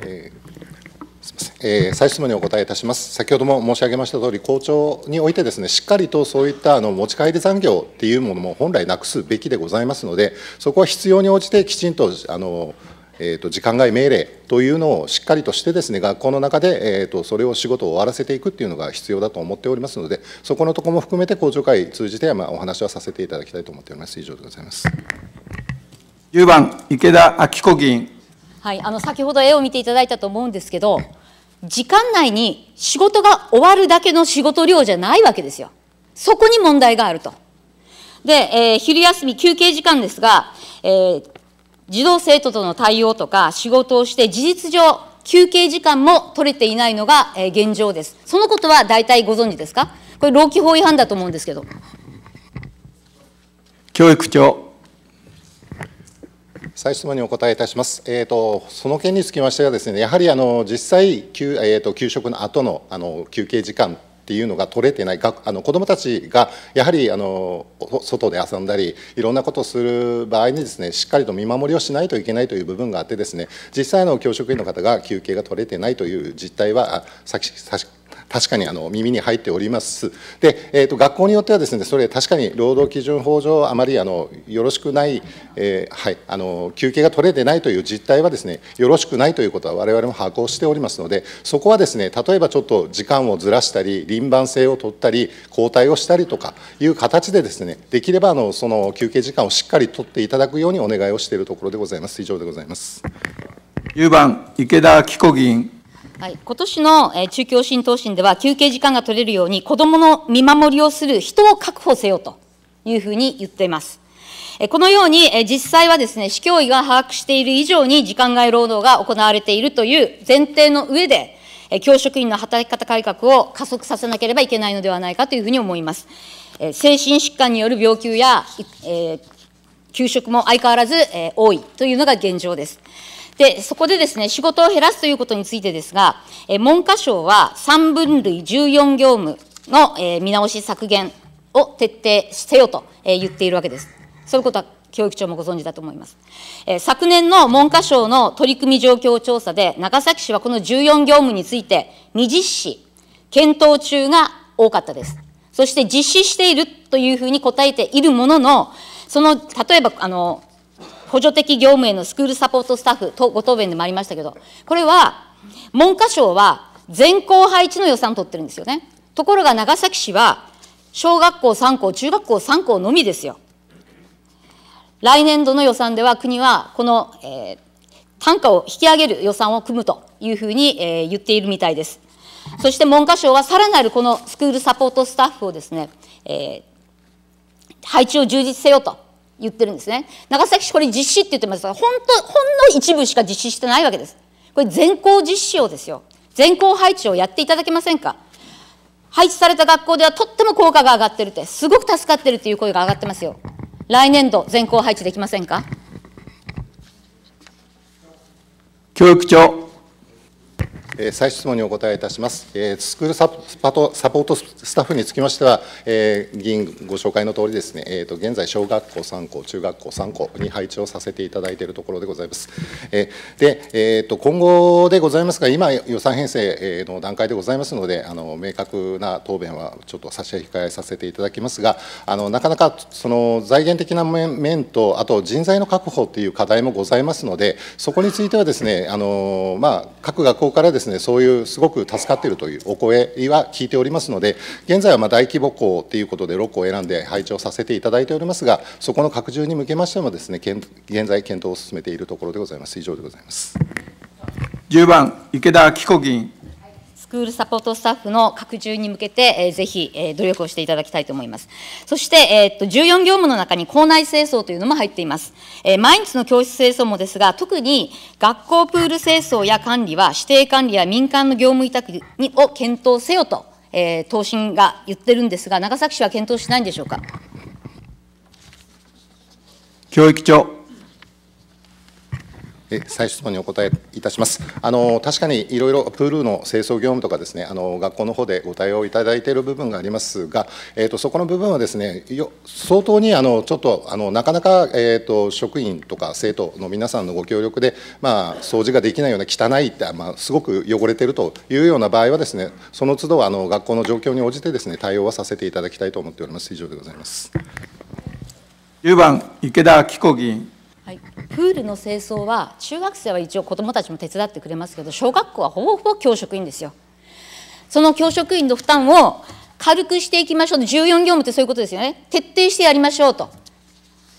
えーえー、再質問にお答えいたします。先ほども申し上げましたとおり、校長においてですね、しっかりとそういったあの持ち帰り残業っていうものも本来なくすべきでございますので、そこは必要に応じてきちんとあのえーと、時間外命令というのをしっかりとしてですね学校の中で、えーと、それを仕事を終わらせていくっていうのが必要だと思っておりますのでそこのところも含めて公聴会通じて、まあ、お話はさせていただきたいと思っております以上でございます10番池田明子議員はいあの先ほど絵を見ていただいたと思うんですけど時間内に仕事が終わるだけの仕事量じゃないわけですよそこに問題があるとで、えー、昼休み休憩時間ですが、えー、児童生徒との対応とか仕事をして事実上休憩時間も取れていないのが現状です。そのことは大体ご存知ですか？これ、労基法違反だと思うんですけど。教育長。再質問にお答えいたします。えーと、その件につきましてはですね、やはりあの実際給、えーと、給食の後のあの休憩時間っていうのが取れてないあの子どもたちがやはりあの外で遊んだりいろんなことをする場合にですねしっかりと見守りをしないといけないという部分があってですね実際の教職員の方が休憩が取れてないという実態は先確かにあの耳に入っております。で、えーと、学校によってはですね、それ確かに労働基準法上あまりあのよろしくない、えー、はい、あの休憩が取れてないという実態はですね、よろしくないということは我々も把握をしておりますので、そこはですね、例えばちょっと時間をずらしたり、輪番制を取ったり、交代をしたりとかいう形でですね、できればあのその休憩時間をしっかり取っていただくようにお願いをしているところでございます。以上でございます。10番池田紀子議員。はい、今年の、え、中京新答申では、休憩時間が取れるように、子どもの見守りをする人を確保せよというふうに言っています。えこのように、え実際はですね、市教委が把握している以上に時間外労働が行われているという前提の上で、え教職員の働き方改革を加速させなければいけないのではないかというふうに思います。え精神疾患による病気や、えー、給食も相変わらず、え、多いというのが現状です。で、そこでですね、仕事を減らすということについてですが、え文科省は3分類14業務の、え見直し削減を徹底せよと、え言っているわけです。そういうことは教育長もご存知だと思います。え昨年の文科省の取り組み状況調査で、長崎市はこの14業務について、未実施、検討中が多かったです。そして実施しているというふうに答えているものの、その、例えば、あの、補助的業務へのスクールサポートスタッフとご答弁でもありましたけど、これは文科省は全校配置の予算を取ってるんですよね。ところが長崎市は小学校3校、中学校3校のみですよ。来年度の予算では国はこの、えー、単価を引き上げる予算を組むというふうに、えー、言っているみたいです。そして文科省はさらなるこのスクールサポートスタッフをですね、えー、配置を充実せよと言ってるんですね。長崎市これ実施って言ってますが、本当、ほんの一部しか実施してないわけです。これ全校実施をですよ。全校配置をやっていただけませんか配置された学校ではとっても効果が上がってるって、すごく助かってるっていう声が上がってますよ。来年度全校配置できませんか教育長。再質問にお答えいたします。スクールサポートスタッフにつきましては、議員ご紹介のとおりですね、えー、と現在、小学校3校、中学校3校に配置をさせていただいているところでございます。で、えー、と今後でございますが、今、予算編成の段階でございますので、あの明確な答弁はちょっと差し控えさせていただきますが、あのなかなかその財源的な面と、あと人材の確保という課題もございますので、そこについてはですね、あのまあ、各学校からですねですね、そういうすごく助かっているというお声は聞いておりますので、現在はま大規模校ということで6校を選んで配置をさせていただいておりますが、そこの拡充に向けましてもですね、現在検討を進めているところでございます。以上でございます。10番池田紀子議員。クールサポートスタッフの拡充に向けて、えー、ぜひ、えー、努力をしていただきたいと思います。そして、えー、っと14業務の中に校内清掃というのも入っています。えー、毎日の教室清掃もですが、特に学校プール清掃や管理は指定管理や民間の業務委託にを検討せよと、えー、答申が言ってるんですが、長崎市は検討しないんでしょうか？教育長。再質問にお答えいたします。あの確かにいろいろプールの清掃業務とかですね、あの学校の方でご対応いただいている部分がありますが、えーと、そこの部分はですね、相当にあのちょっとあのなかなか、えーと、職員とか生徒の皆さんのご協力で、まあ、掃除ができないような汚いって、まあ、すごく汚れているというような場合はですね、その都度あの学校の状況に応じてですね、対応はさせていただきたいと思っております。以上でございます。10番池田紀子議員。はい、プールの清掃は中学生は一応子どもたちも手伝ってくれますけど小学校はほぼほぼ教職員ですよ。その教職員の負担を軽くしていきましょう14業務ってそういうことですよね。徹底してやりましょうと。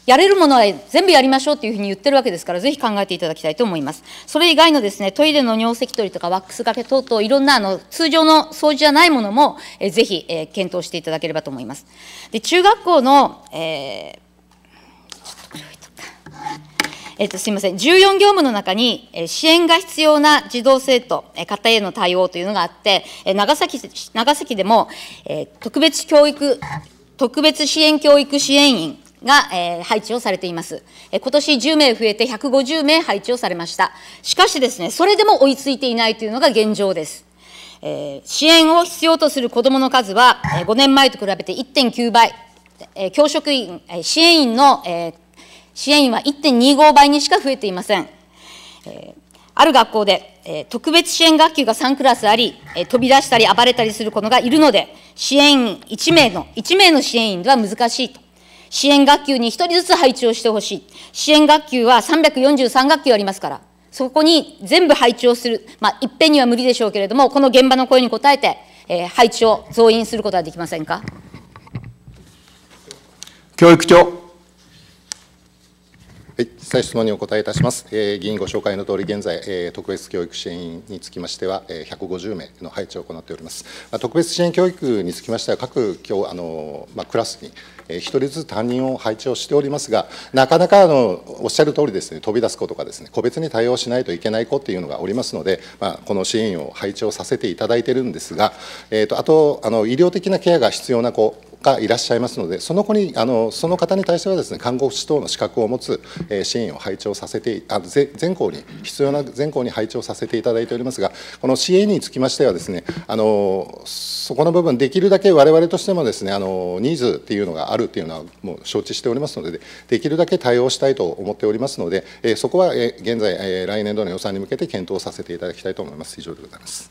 やれるものは全部やりましょうというふうに言ってるわけですからぜひ考えていただきたいと思います。それ以外のですねトイレの尿石取りとかワックスがけ等々いろんなあの通常の掃除じゃないものも、えぜひ、え検討していただければと思います。で中学校の、えーえっと、すみません、14業務の中に、支援が必要な児童生徒、家庭への対応というのがあって、長崎長崎でも、特別教育、特別支援教育支援員が、えー、配置をされています。えー、今年10名増えて150名配置をされました。しかしですね、それでも追いついていないというのが現状です。えー、支援を必要とする子どもの数は、えー、5年前と比べて1.9倍、えー、教職員、えー、支援員の、えー、支援員は1.25倍にしか増えていません。えー、ある学校で、えー、特別支援学級が3クラスあり、えー、飛び出したり暴れたりする子がいるので、支援員1名の、1名の支援員では難しいと。支援学級に1人ずつ配置をしてほしい。支援学級は343学級ありますから、そこに全部配置をする。まあ、いっぺんには無理でしょうけれども、この現場の声に応えて、えー、配置を増員することはできませんか？教育長。再質問にお答えいたします。えー、議員ご紹介のとおり、現在、えー、特別教育支援員につきましては、えー、150名の配置を行っております。まあ、特別支援教育につきましては、各教あの、まあ、クラスに、えー、1人ずつ担任を配置をしておりますが、なかなかあのおっしゃる通りですね、飛び出す子とかですね、個別に対応しないといけない子っていうのがおりますので、まあ、この支援員を配置をさせていただいているんですが、えーと、あとあの医療的なケアが必要な子がいらっしゃいますので、その子にあのその方に対してはですね看護師等の資格を持つ、え、支援を配置をさせてあ全校に必要な全校に配置をさせていただいておりますが、この支援につきましてはですねあのそこの部分できるだけ我々としてもですねあのニーズっていうのがあるっていうのはもう承知しておりますので、できるだけ対応したいと思っておりますので、え、そこは、現在、え、来年度の予算に向けて検討させていただきたいと思います。以上でございます。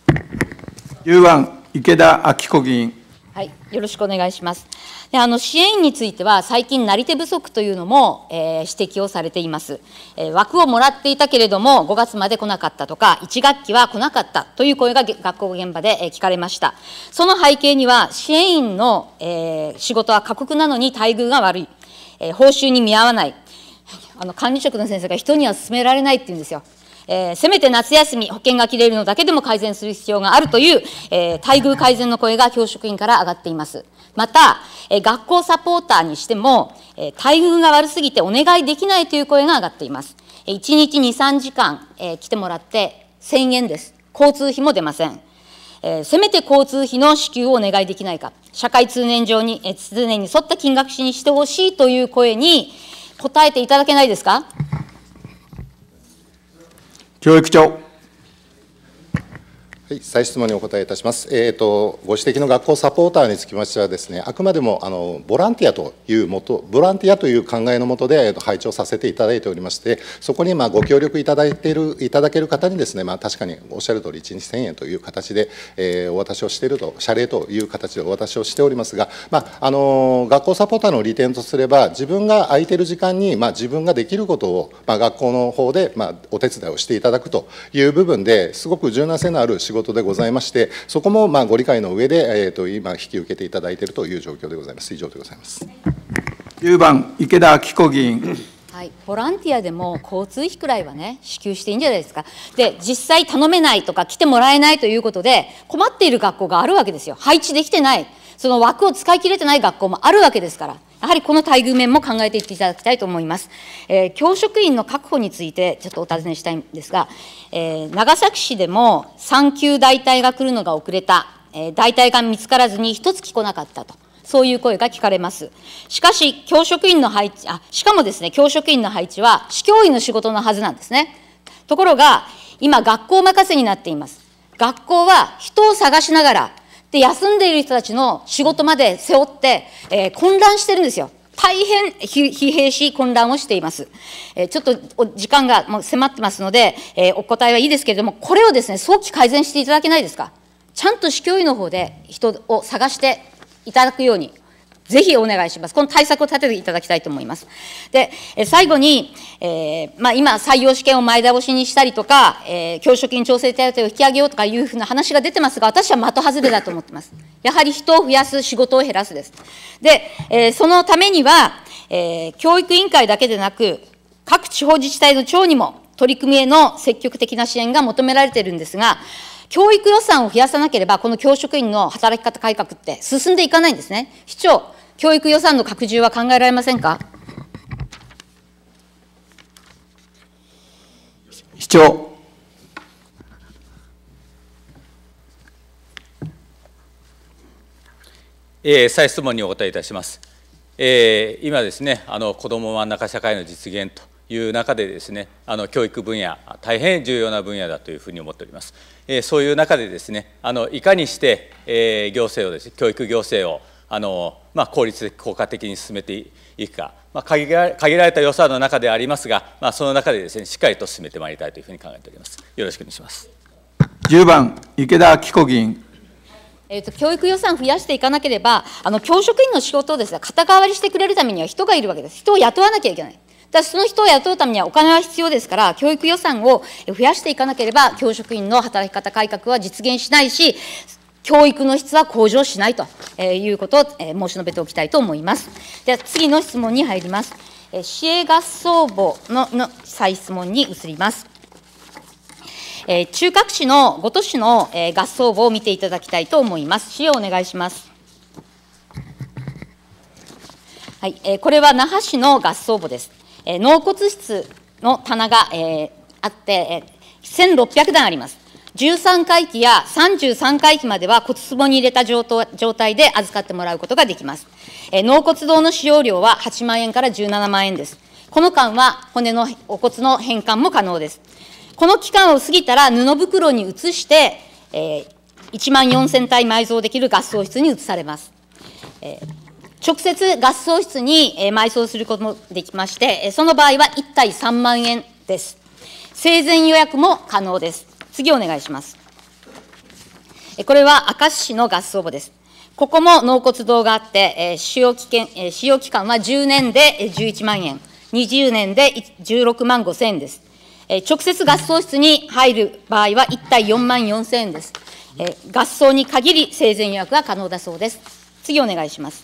U 案池田明子議員。はい、よろしくお願いします。であの支援員については、最近、なり手不足というのも、えー、指摘をされています、えー、枠をもらっていたけれども、5月まで来なかったとか、1学期は来なかったという声が学校現場で、え、聞かれました。その背景には、支援員の、え、仕事は過酷なのに待遇が悪い、え、報酬に見合わない、あの管理職の先生が人には勧められないっていうんですよ。えー、せめて夏休み、保険が切れるのだけでも改善する必要があるという、えー、待遇改善の声が教職員から上がっています。また、えー、学校サポーターにしても、え、待遇が悪すぎてお願いできないという声が上がっています。1日2、3時間、え、来てもらって1000円です。交通費も出ません。え、せめて交通費の支給をお願いできないか、社会通念上に、えー、常に沿った金額にしてほしいという声に応えていただけないですか？教育長。はい、再質問にお答えいたします。えーと、ご指摘の学校サポーターにつきましてはですね、あくまでもあのボランティアというもと、ボランティアという考えのもとで、えー、と配置をさせていただいておりまして、そこにまあご協力いただいているいただける方にですね、まあ、確かにおっしゃる通り、1日1000円という形で、えー、お渡しをしていると、謝礼という形でお渡しをしておりますが、まあ、あの学校サポーターの利点とすれば、自分が空いている時間に、まあ、自分ができることを、まあ、学校の方で、まあ、お手伝いをしていただくという部分ですごく柔軟性のある仕事でございまして、そこもまあご理解の上で、えー、と今、引き受けていただいているという状況でございます。以上でございます。10番、池田紀子議員。ははい、ボランティアでも交通費くらいはね、支給していいんじゃないですか。で、実際頼めないとか来てもらえないということで、困っている学校があるわけですよ。配置できてない、その枠を使い切れてない学校もあるわけですから。やはりこの待遇面も考えていっていただきたいと思います。えー、教職員の確保について、ちょっとお尋ねしたいんですが、えー、長崎市でも産休代替が来るのが遅れた、えー、代替が見つからずに一月来なかったと。そういう声が聞かれます。しかし、教職員の配置、あ、しかもですね、教職員の配置は、市教員の仕事のはずなんですね。ところが、今、学校任せになっています。学校は人を探しながら、で、休んでいる人たちの仕事まで背負って、えー、混乱してるんですよ。大変疲弊し混乱をしています。え、ちょっと時間がもう迫ってますので、え、お答えはいいですけれども、これをですね、早期改善していただけないですか？ちゃんと市教委の方で人を探していただくように、ぜひお願いします。この対策を立てていただきたいと思います。で、最後に、えー、まあ、今、採用試験を前倒しにしたりとか、えー、教職員調整手当を引き上げようとかいうふうな話が出てますが、私は的外れだと思ってます。やはり人を増やす、仕事を減らすです。で、えー、そのためには、えー、教育委員会だけでなく、各地方自治体の長にも取り組みへの積極的な支援が求められているんですが、教育予算を増やさなければ、この教職員の働き方改革って進んでいかないんですね。市長、教育予算の拡充は考えられませんか？市長。えー、再質問にお答えいたします。えー、今ですね、あの子ども真ん中社会の実現という中でですね、あの教育分野、大変重要な分野だというふうに思っております。えー、そういう中でですね、あのいかにして、えー、行政をです、ね、教育行政をあの、まあ、効率的、効果的に進めていくか、まあ、限ら限られた予算の中でありますが、まあ、その中でですね、しっかりと進めてまいりたいというふうに考えております。よろしくお願いします。10番、池田紀子議員。えーと、教育予算増やしていかなければ、あの教職員の仕事をですね、肩代わりしてくれるためには人がいるわけです。人を雇わなきゃいけない。だその人を雇うためにはお金は必要ですから、教育予算を増やしていかなければ、教職員の働き方改革は実現しないし、教育の質は向上しないということを申し述べておきたいと思います。では次の質問に入ります。市営合葬簿のの再質問に移ります。え中核市の5都市の、え合葬簿を見ていただきたいと思います。資料お願いします。はい、えこれは那覇市の合葬簿です。え納骨室の棚が、えあって、え1600段あります。13回忌や33回忌までは骨壺に入れた状態で預かってもらうことができます。え納骨堂の使用料は8万円から17万円です。この間は骨のお骨の返還も可能です。この期間を過ぎたら布袋に移して、えー、1万4000体埋蔵できる合葬室に移されます。えー、直接合葬室に、埋葬することもできまして、その場合は1体3万円です。生前予約も可能です。次お願いします。これは明石市の合葬墓です。ここも納骨堂があって、え、使用期間、え、使用期間は10年で11万円、20年で16万5千円です。直接合葬室に入る場合は1体4万4千円です。合葬に限り生前予約が可能だそうです。次お願いします。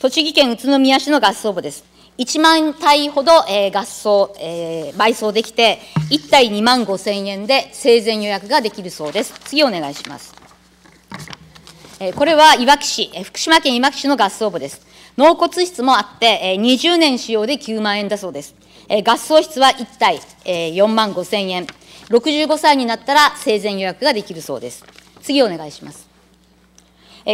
栃木県宇都宮市の合葬墓です。1万体ほど、え合葬、えー、埋葬できて、1体2万5千円で生前予約ができるそうです。次お願いします。えこれはいわき市、福島県いわき市の合葬墓です。納骨室もあって、20年使用で9万円だそうです。合葬室は1体4万5千円。65歳になったら生前予約ができるそうです。次お願いします。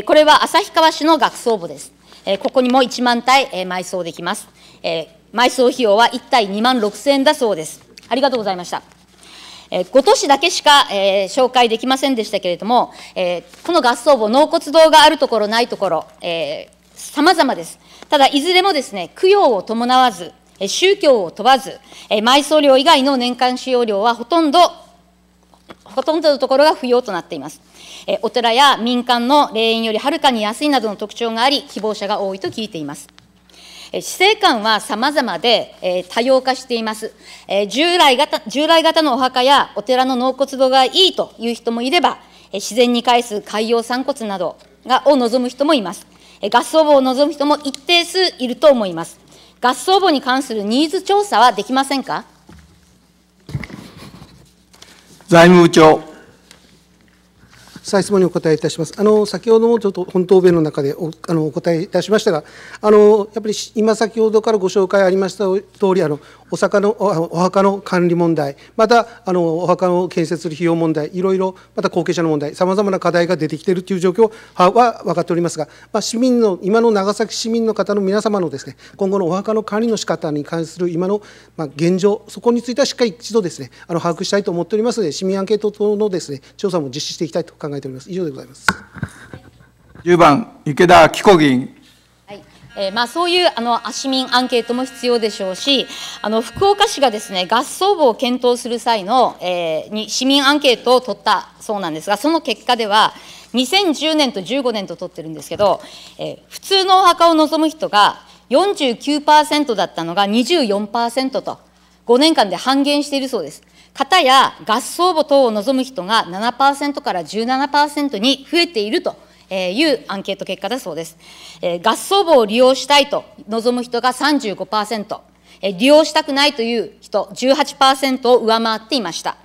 これは旭川市の学葬墓です。ここにも1万体埋葬できます。え埋葬費用は1体2万6千円だそうです。ありがとうございました。5都市だけしか、えー、紹介できませんでしたけれども、えー、この合葬墓、納骨堂があるところ、ないところ、えー、様々です。ただ、いずれもですね、供養を伴わず、宗教を問わず、埋葬料以外の年間使用料はほとんど、ほとんどのところが不要となっています。お寺や民間の霊園よりはるかに安いなどの特徴があり、希望者が多いと聞いています。死生観は様々でえ、多様化していますえ。従来型従来型のお墓やお寺の納骨堂がいいという人もいればえ、自然に返す海洋散骨などがを望む人もいます。え合葬墓を望む人も一定数いると思います。合葬墓に関するニーズ調査はできませんか？財務部長。再質問にお答えいたします。あの先ほどもちょっと本答弁の中でおあのお答えいたしましたが、あのやっぱり今先ほどからご紹介ありました通り、あのお墓のお墓の管理問題、またあのお墓の建設する費用問題、いろいろ、また後継者の問題、さまざまな課題が出てきているという状況は分かっておりますが、まあ、市民の、今の長崎市民の方の皆様のですね、今後のお墓の管理の仕方に関する今の、まあ、現状、そこについてはしっかり一度ですね、あの把握したいと思っておりますので、市民アンケート等のですね、調査も実施していきたいと考えております。以上でございます。10番、池田紀子議員。えー、まあ、そういうあの市民アンケートも必要でしょうし、あの福岡市がですね合葬墓を検討する際の、えー、に市民アンケートを取ったそうなんですが、その結果では、2010年と15年と取ってるんですけど、えー、普通のお墓を望む人が49%だったのが24%と、5年間で半減しているそうです。方や合葬墓等を望む人が7%から17%に増えているというアンケート結果だそうです。合葬墓を利用したいと望む人が35%、利用したくないという人18%を上回っていました。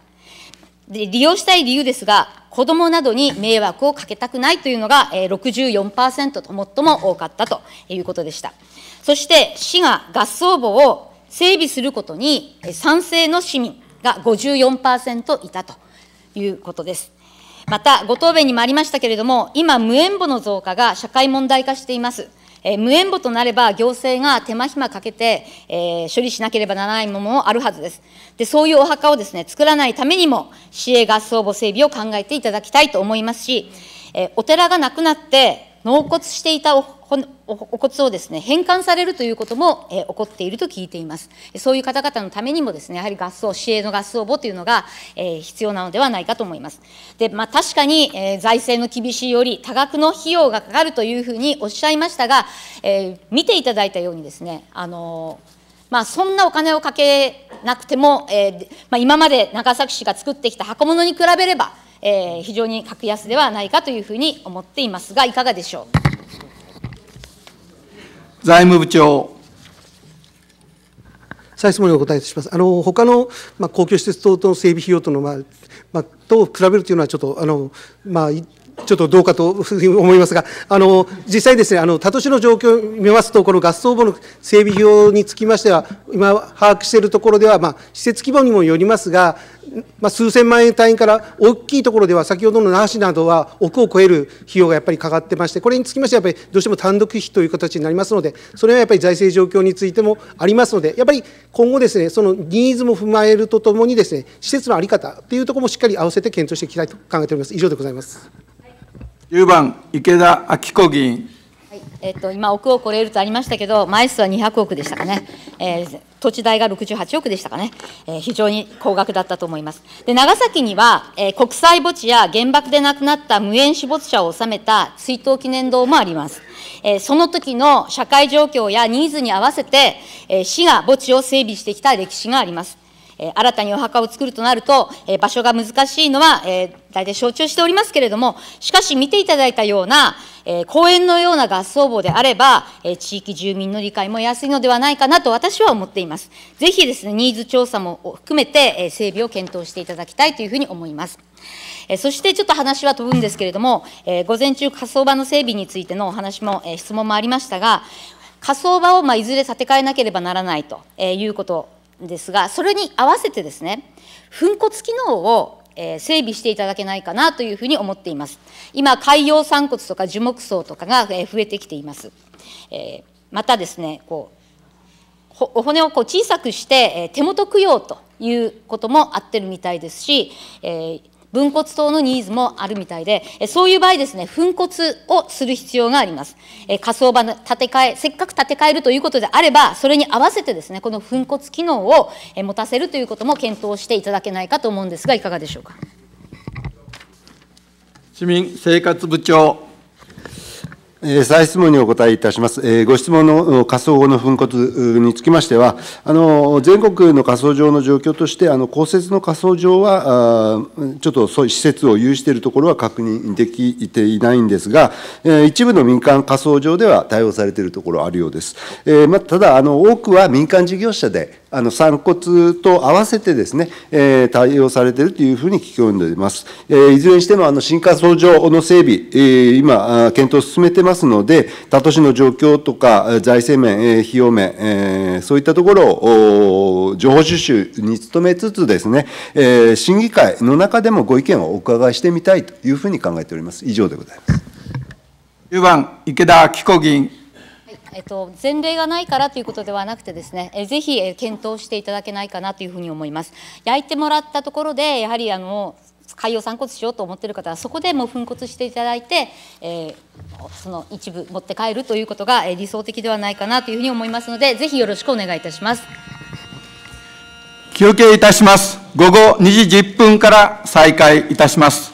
利用したい理由ですが、子どもなどに迷惑をかけたくないというのが64%と最も多かったということでした。そして市が合葬墓を整備することに賛成の市民が54%いたということです。また、ご答弁にもありましたけれども、今、無縁墓の増加が社会問題化しています。えー、無縁墓となれば、行政が手間暇かけて、えー、処理しなければならないものもあるはずです。で、そういうお墓をですね、作らないためにも、市営合葬墓整備を考えていただきたいと思いますし、えー、お寺がなくなって、納骨していたおお骨をですね返還されるということも、えー、起こっていると聞いています。そういう方々のためにもですねやはり合葬市営の合葬墓というのが、えー、必要なのではないかと思います。でまあ、確かに、えー、財政の厳しいより多額の費用がかかるというふうにおっしゃいましたが、えー、見ていただいたようにですねあのまあ、そんなお金をかけなくても、えーまあ、今まで長崎市が作ってきた箱物に比べれば、えー、非常に格安ではないかというふうに思っていますが、いかがでしょう？財務部長。再質問にお答えします。あの他の、まあ、公共施設等の整備費用との、まあまあ、と比べるというのは、ちょっとあの、まあ、ちょっとどうかと思いますが、あの実際ですね、あの他都市の状況を見ますと、この合葬墓の整備費用につきましては、今、把握しているところでは、まあ、施設規模にもよりますが、まあ、数千万円単位から大きいところでは、先ほどの那覇市などは億を超える費用がやっぱりかかってまして、これにつきましては、やっぱりどうしても単独費という形になりますので、それはやっぱり財政状況についてもありますので、やっぱり今後ですね、そのニーズも踏まえるとともにですね、施設の在り方というところもしっかり合わせて検討していきたいと考えております。以上でございます。10番、池田明子議員。はいえっと、今、億を超えるとありましたけど、枚数は200億でしたかね、えー、土地代が68億でしたかね、えー、非常に高額だったと思います。で長崎には、えー、国際墓地や原爆で亡くなった無縁死没者を収めた追悼記念堂もあります。え、その時の社会状況やニーズに合わせて、え、市が墓地を整備してきた歴史があります。え新たにお墓を作るとなると、え場所が難しいのは、え大体承知をしておりますけれども、しかし見ていただいたような、え公園のような合葬墓であれば、え地域住民の理解も安いのではないかなと私は思っています。ぜひですね、ニーズ調査も含めて、え整備を検討していただきたいというふうに思います。えそしてちょっと話は飛ぶんですけれども、え午前中、火葬場の整備についてのお話も、え質問もありましたが、火葬場をまいずれ建て替えなければならないということですが、それに合わせてですね、粉骨機能をえ整備していただけないかなというふうに思っています。今、海洋散骨とか樹木葬とかが増えてきています。えまたですね、こうお骨をこう小さくして手元供養ということもあってるみたいですし、えー分骨等のニーズもあるみたいで、そういう場合ですね、粉骨をする必要があります。火葬場の建て替え、せっかく建て替えるということであれば、それに合わせてですね、この粉骨機能を持たせるということも検討していただけないかと思うんですが、いかがでしょうか？市民生活部長。再質問にお答えいたします。えご質問の火葬後の粉骨につきましては、あの全国の火葬場の状況として、あの公設の火葬場は、ちょっとそういう施設を有しているところは確認できていないんですが、え一部の民間火葬場では対応されているところあるようです。えま、ただあの、多くは民間事業者で、あの散骨と合わせてですね、えー対応されているというふうに聞き及んでおります。えーいずれにしても、あの新火葬場の整備、えー今、あ検討を進めてますので、他都市の状況とか、財政面、えー費用面、えーそういったところを情報収集に努めつつですね、えー審議会の中でもご意見をお伺いしてみたいというふうに考えております。以上でございます。10番、池田紀子議員。えっと、前例がないからということではなくてですね、えぜひえ検討していただけないかなというふうに思います。焼いてもらったところで、やはりあの海洋散骨しようと思っている方は、そこでもう粉骨していただいて、えーその一部持って帰るということが理想的ではないかなというふうに思いますので、ぜひよろしくお願いいたします。休憩いたします。午後2時10分から再開いたします。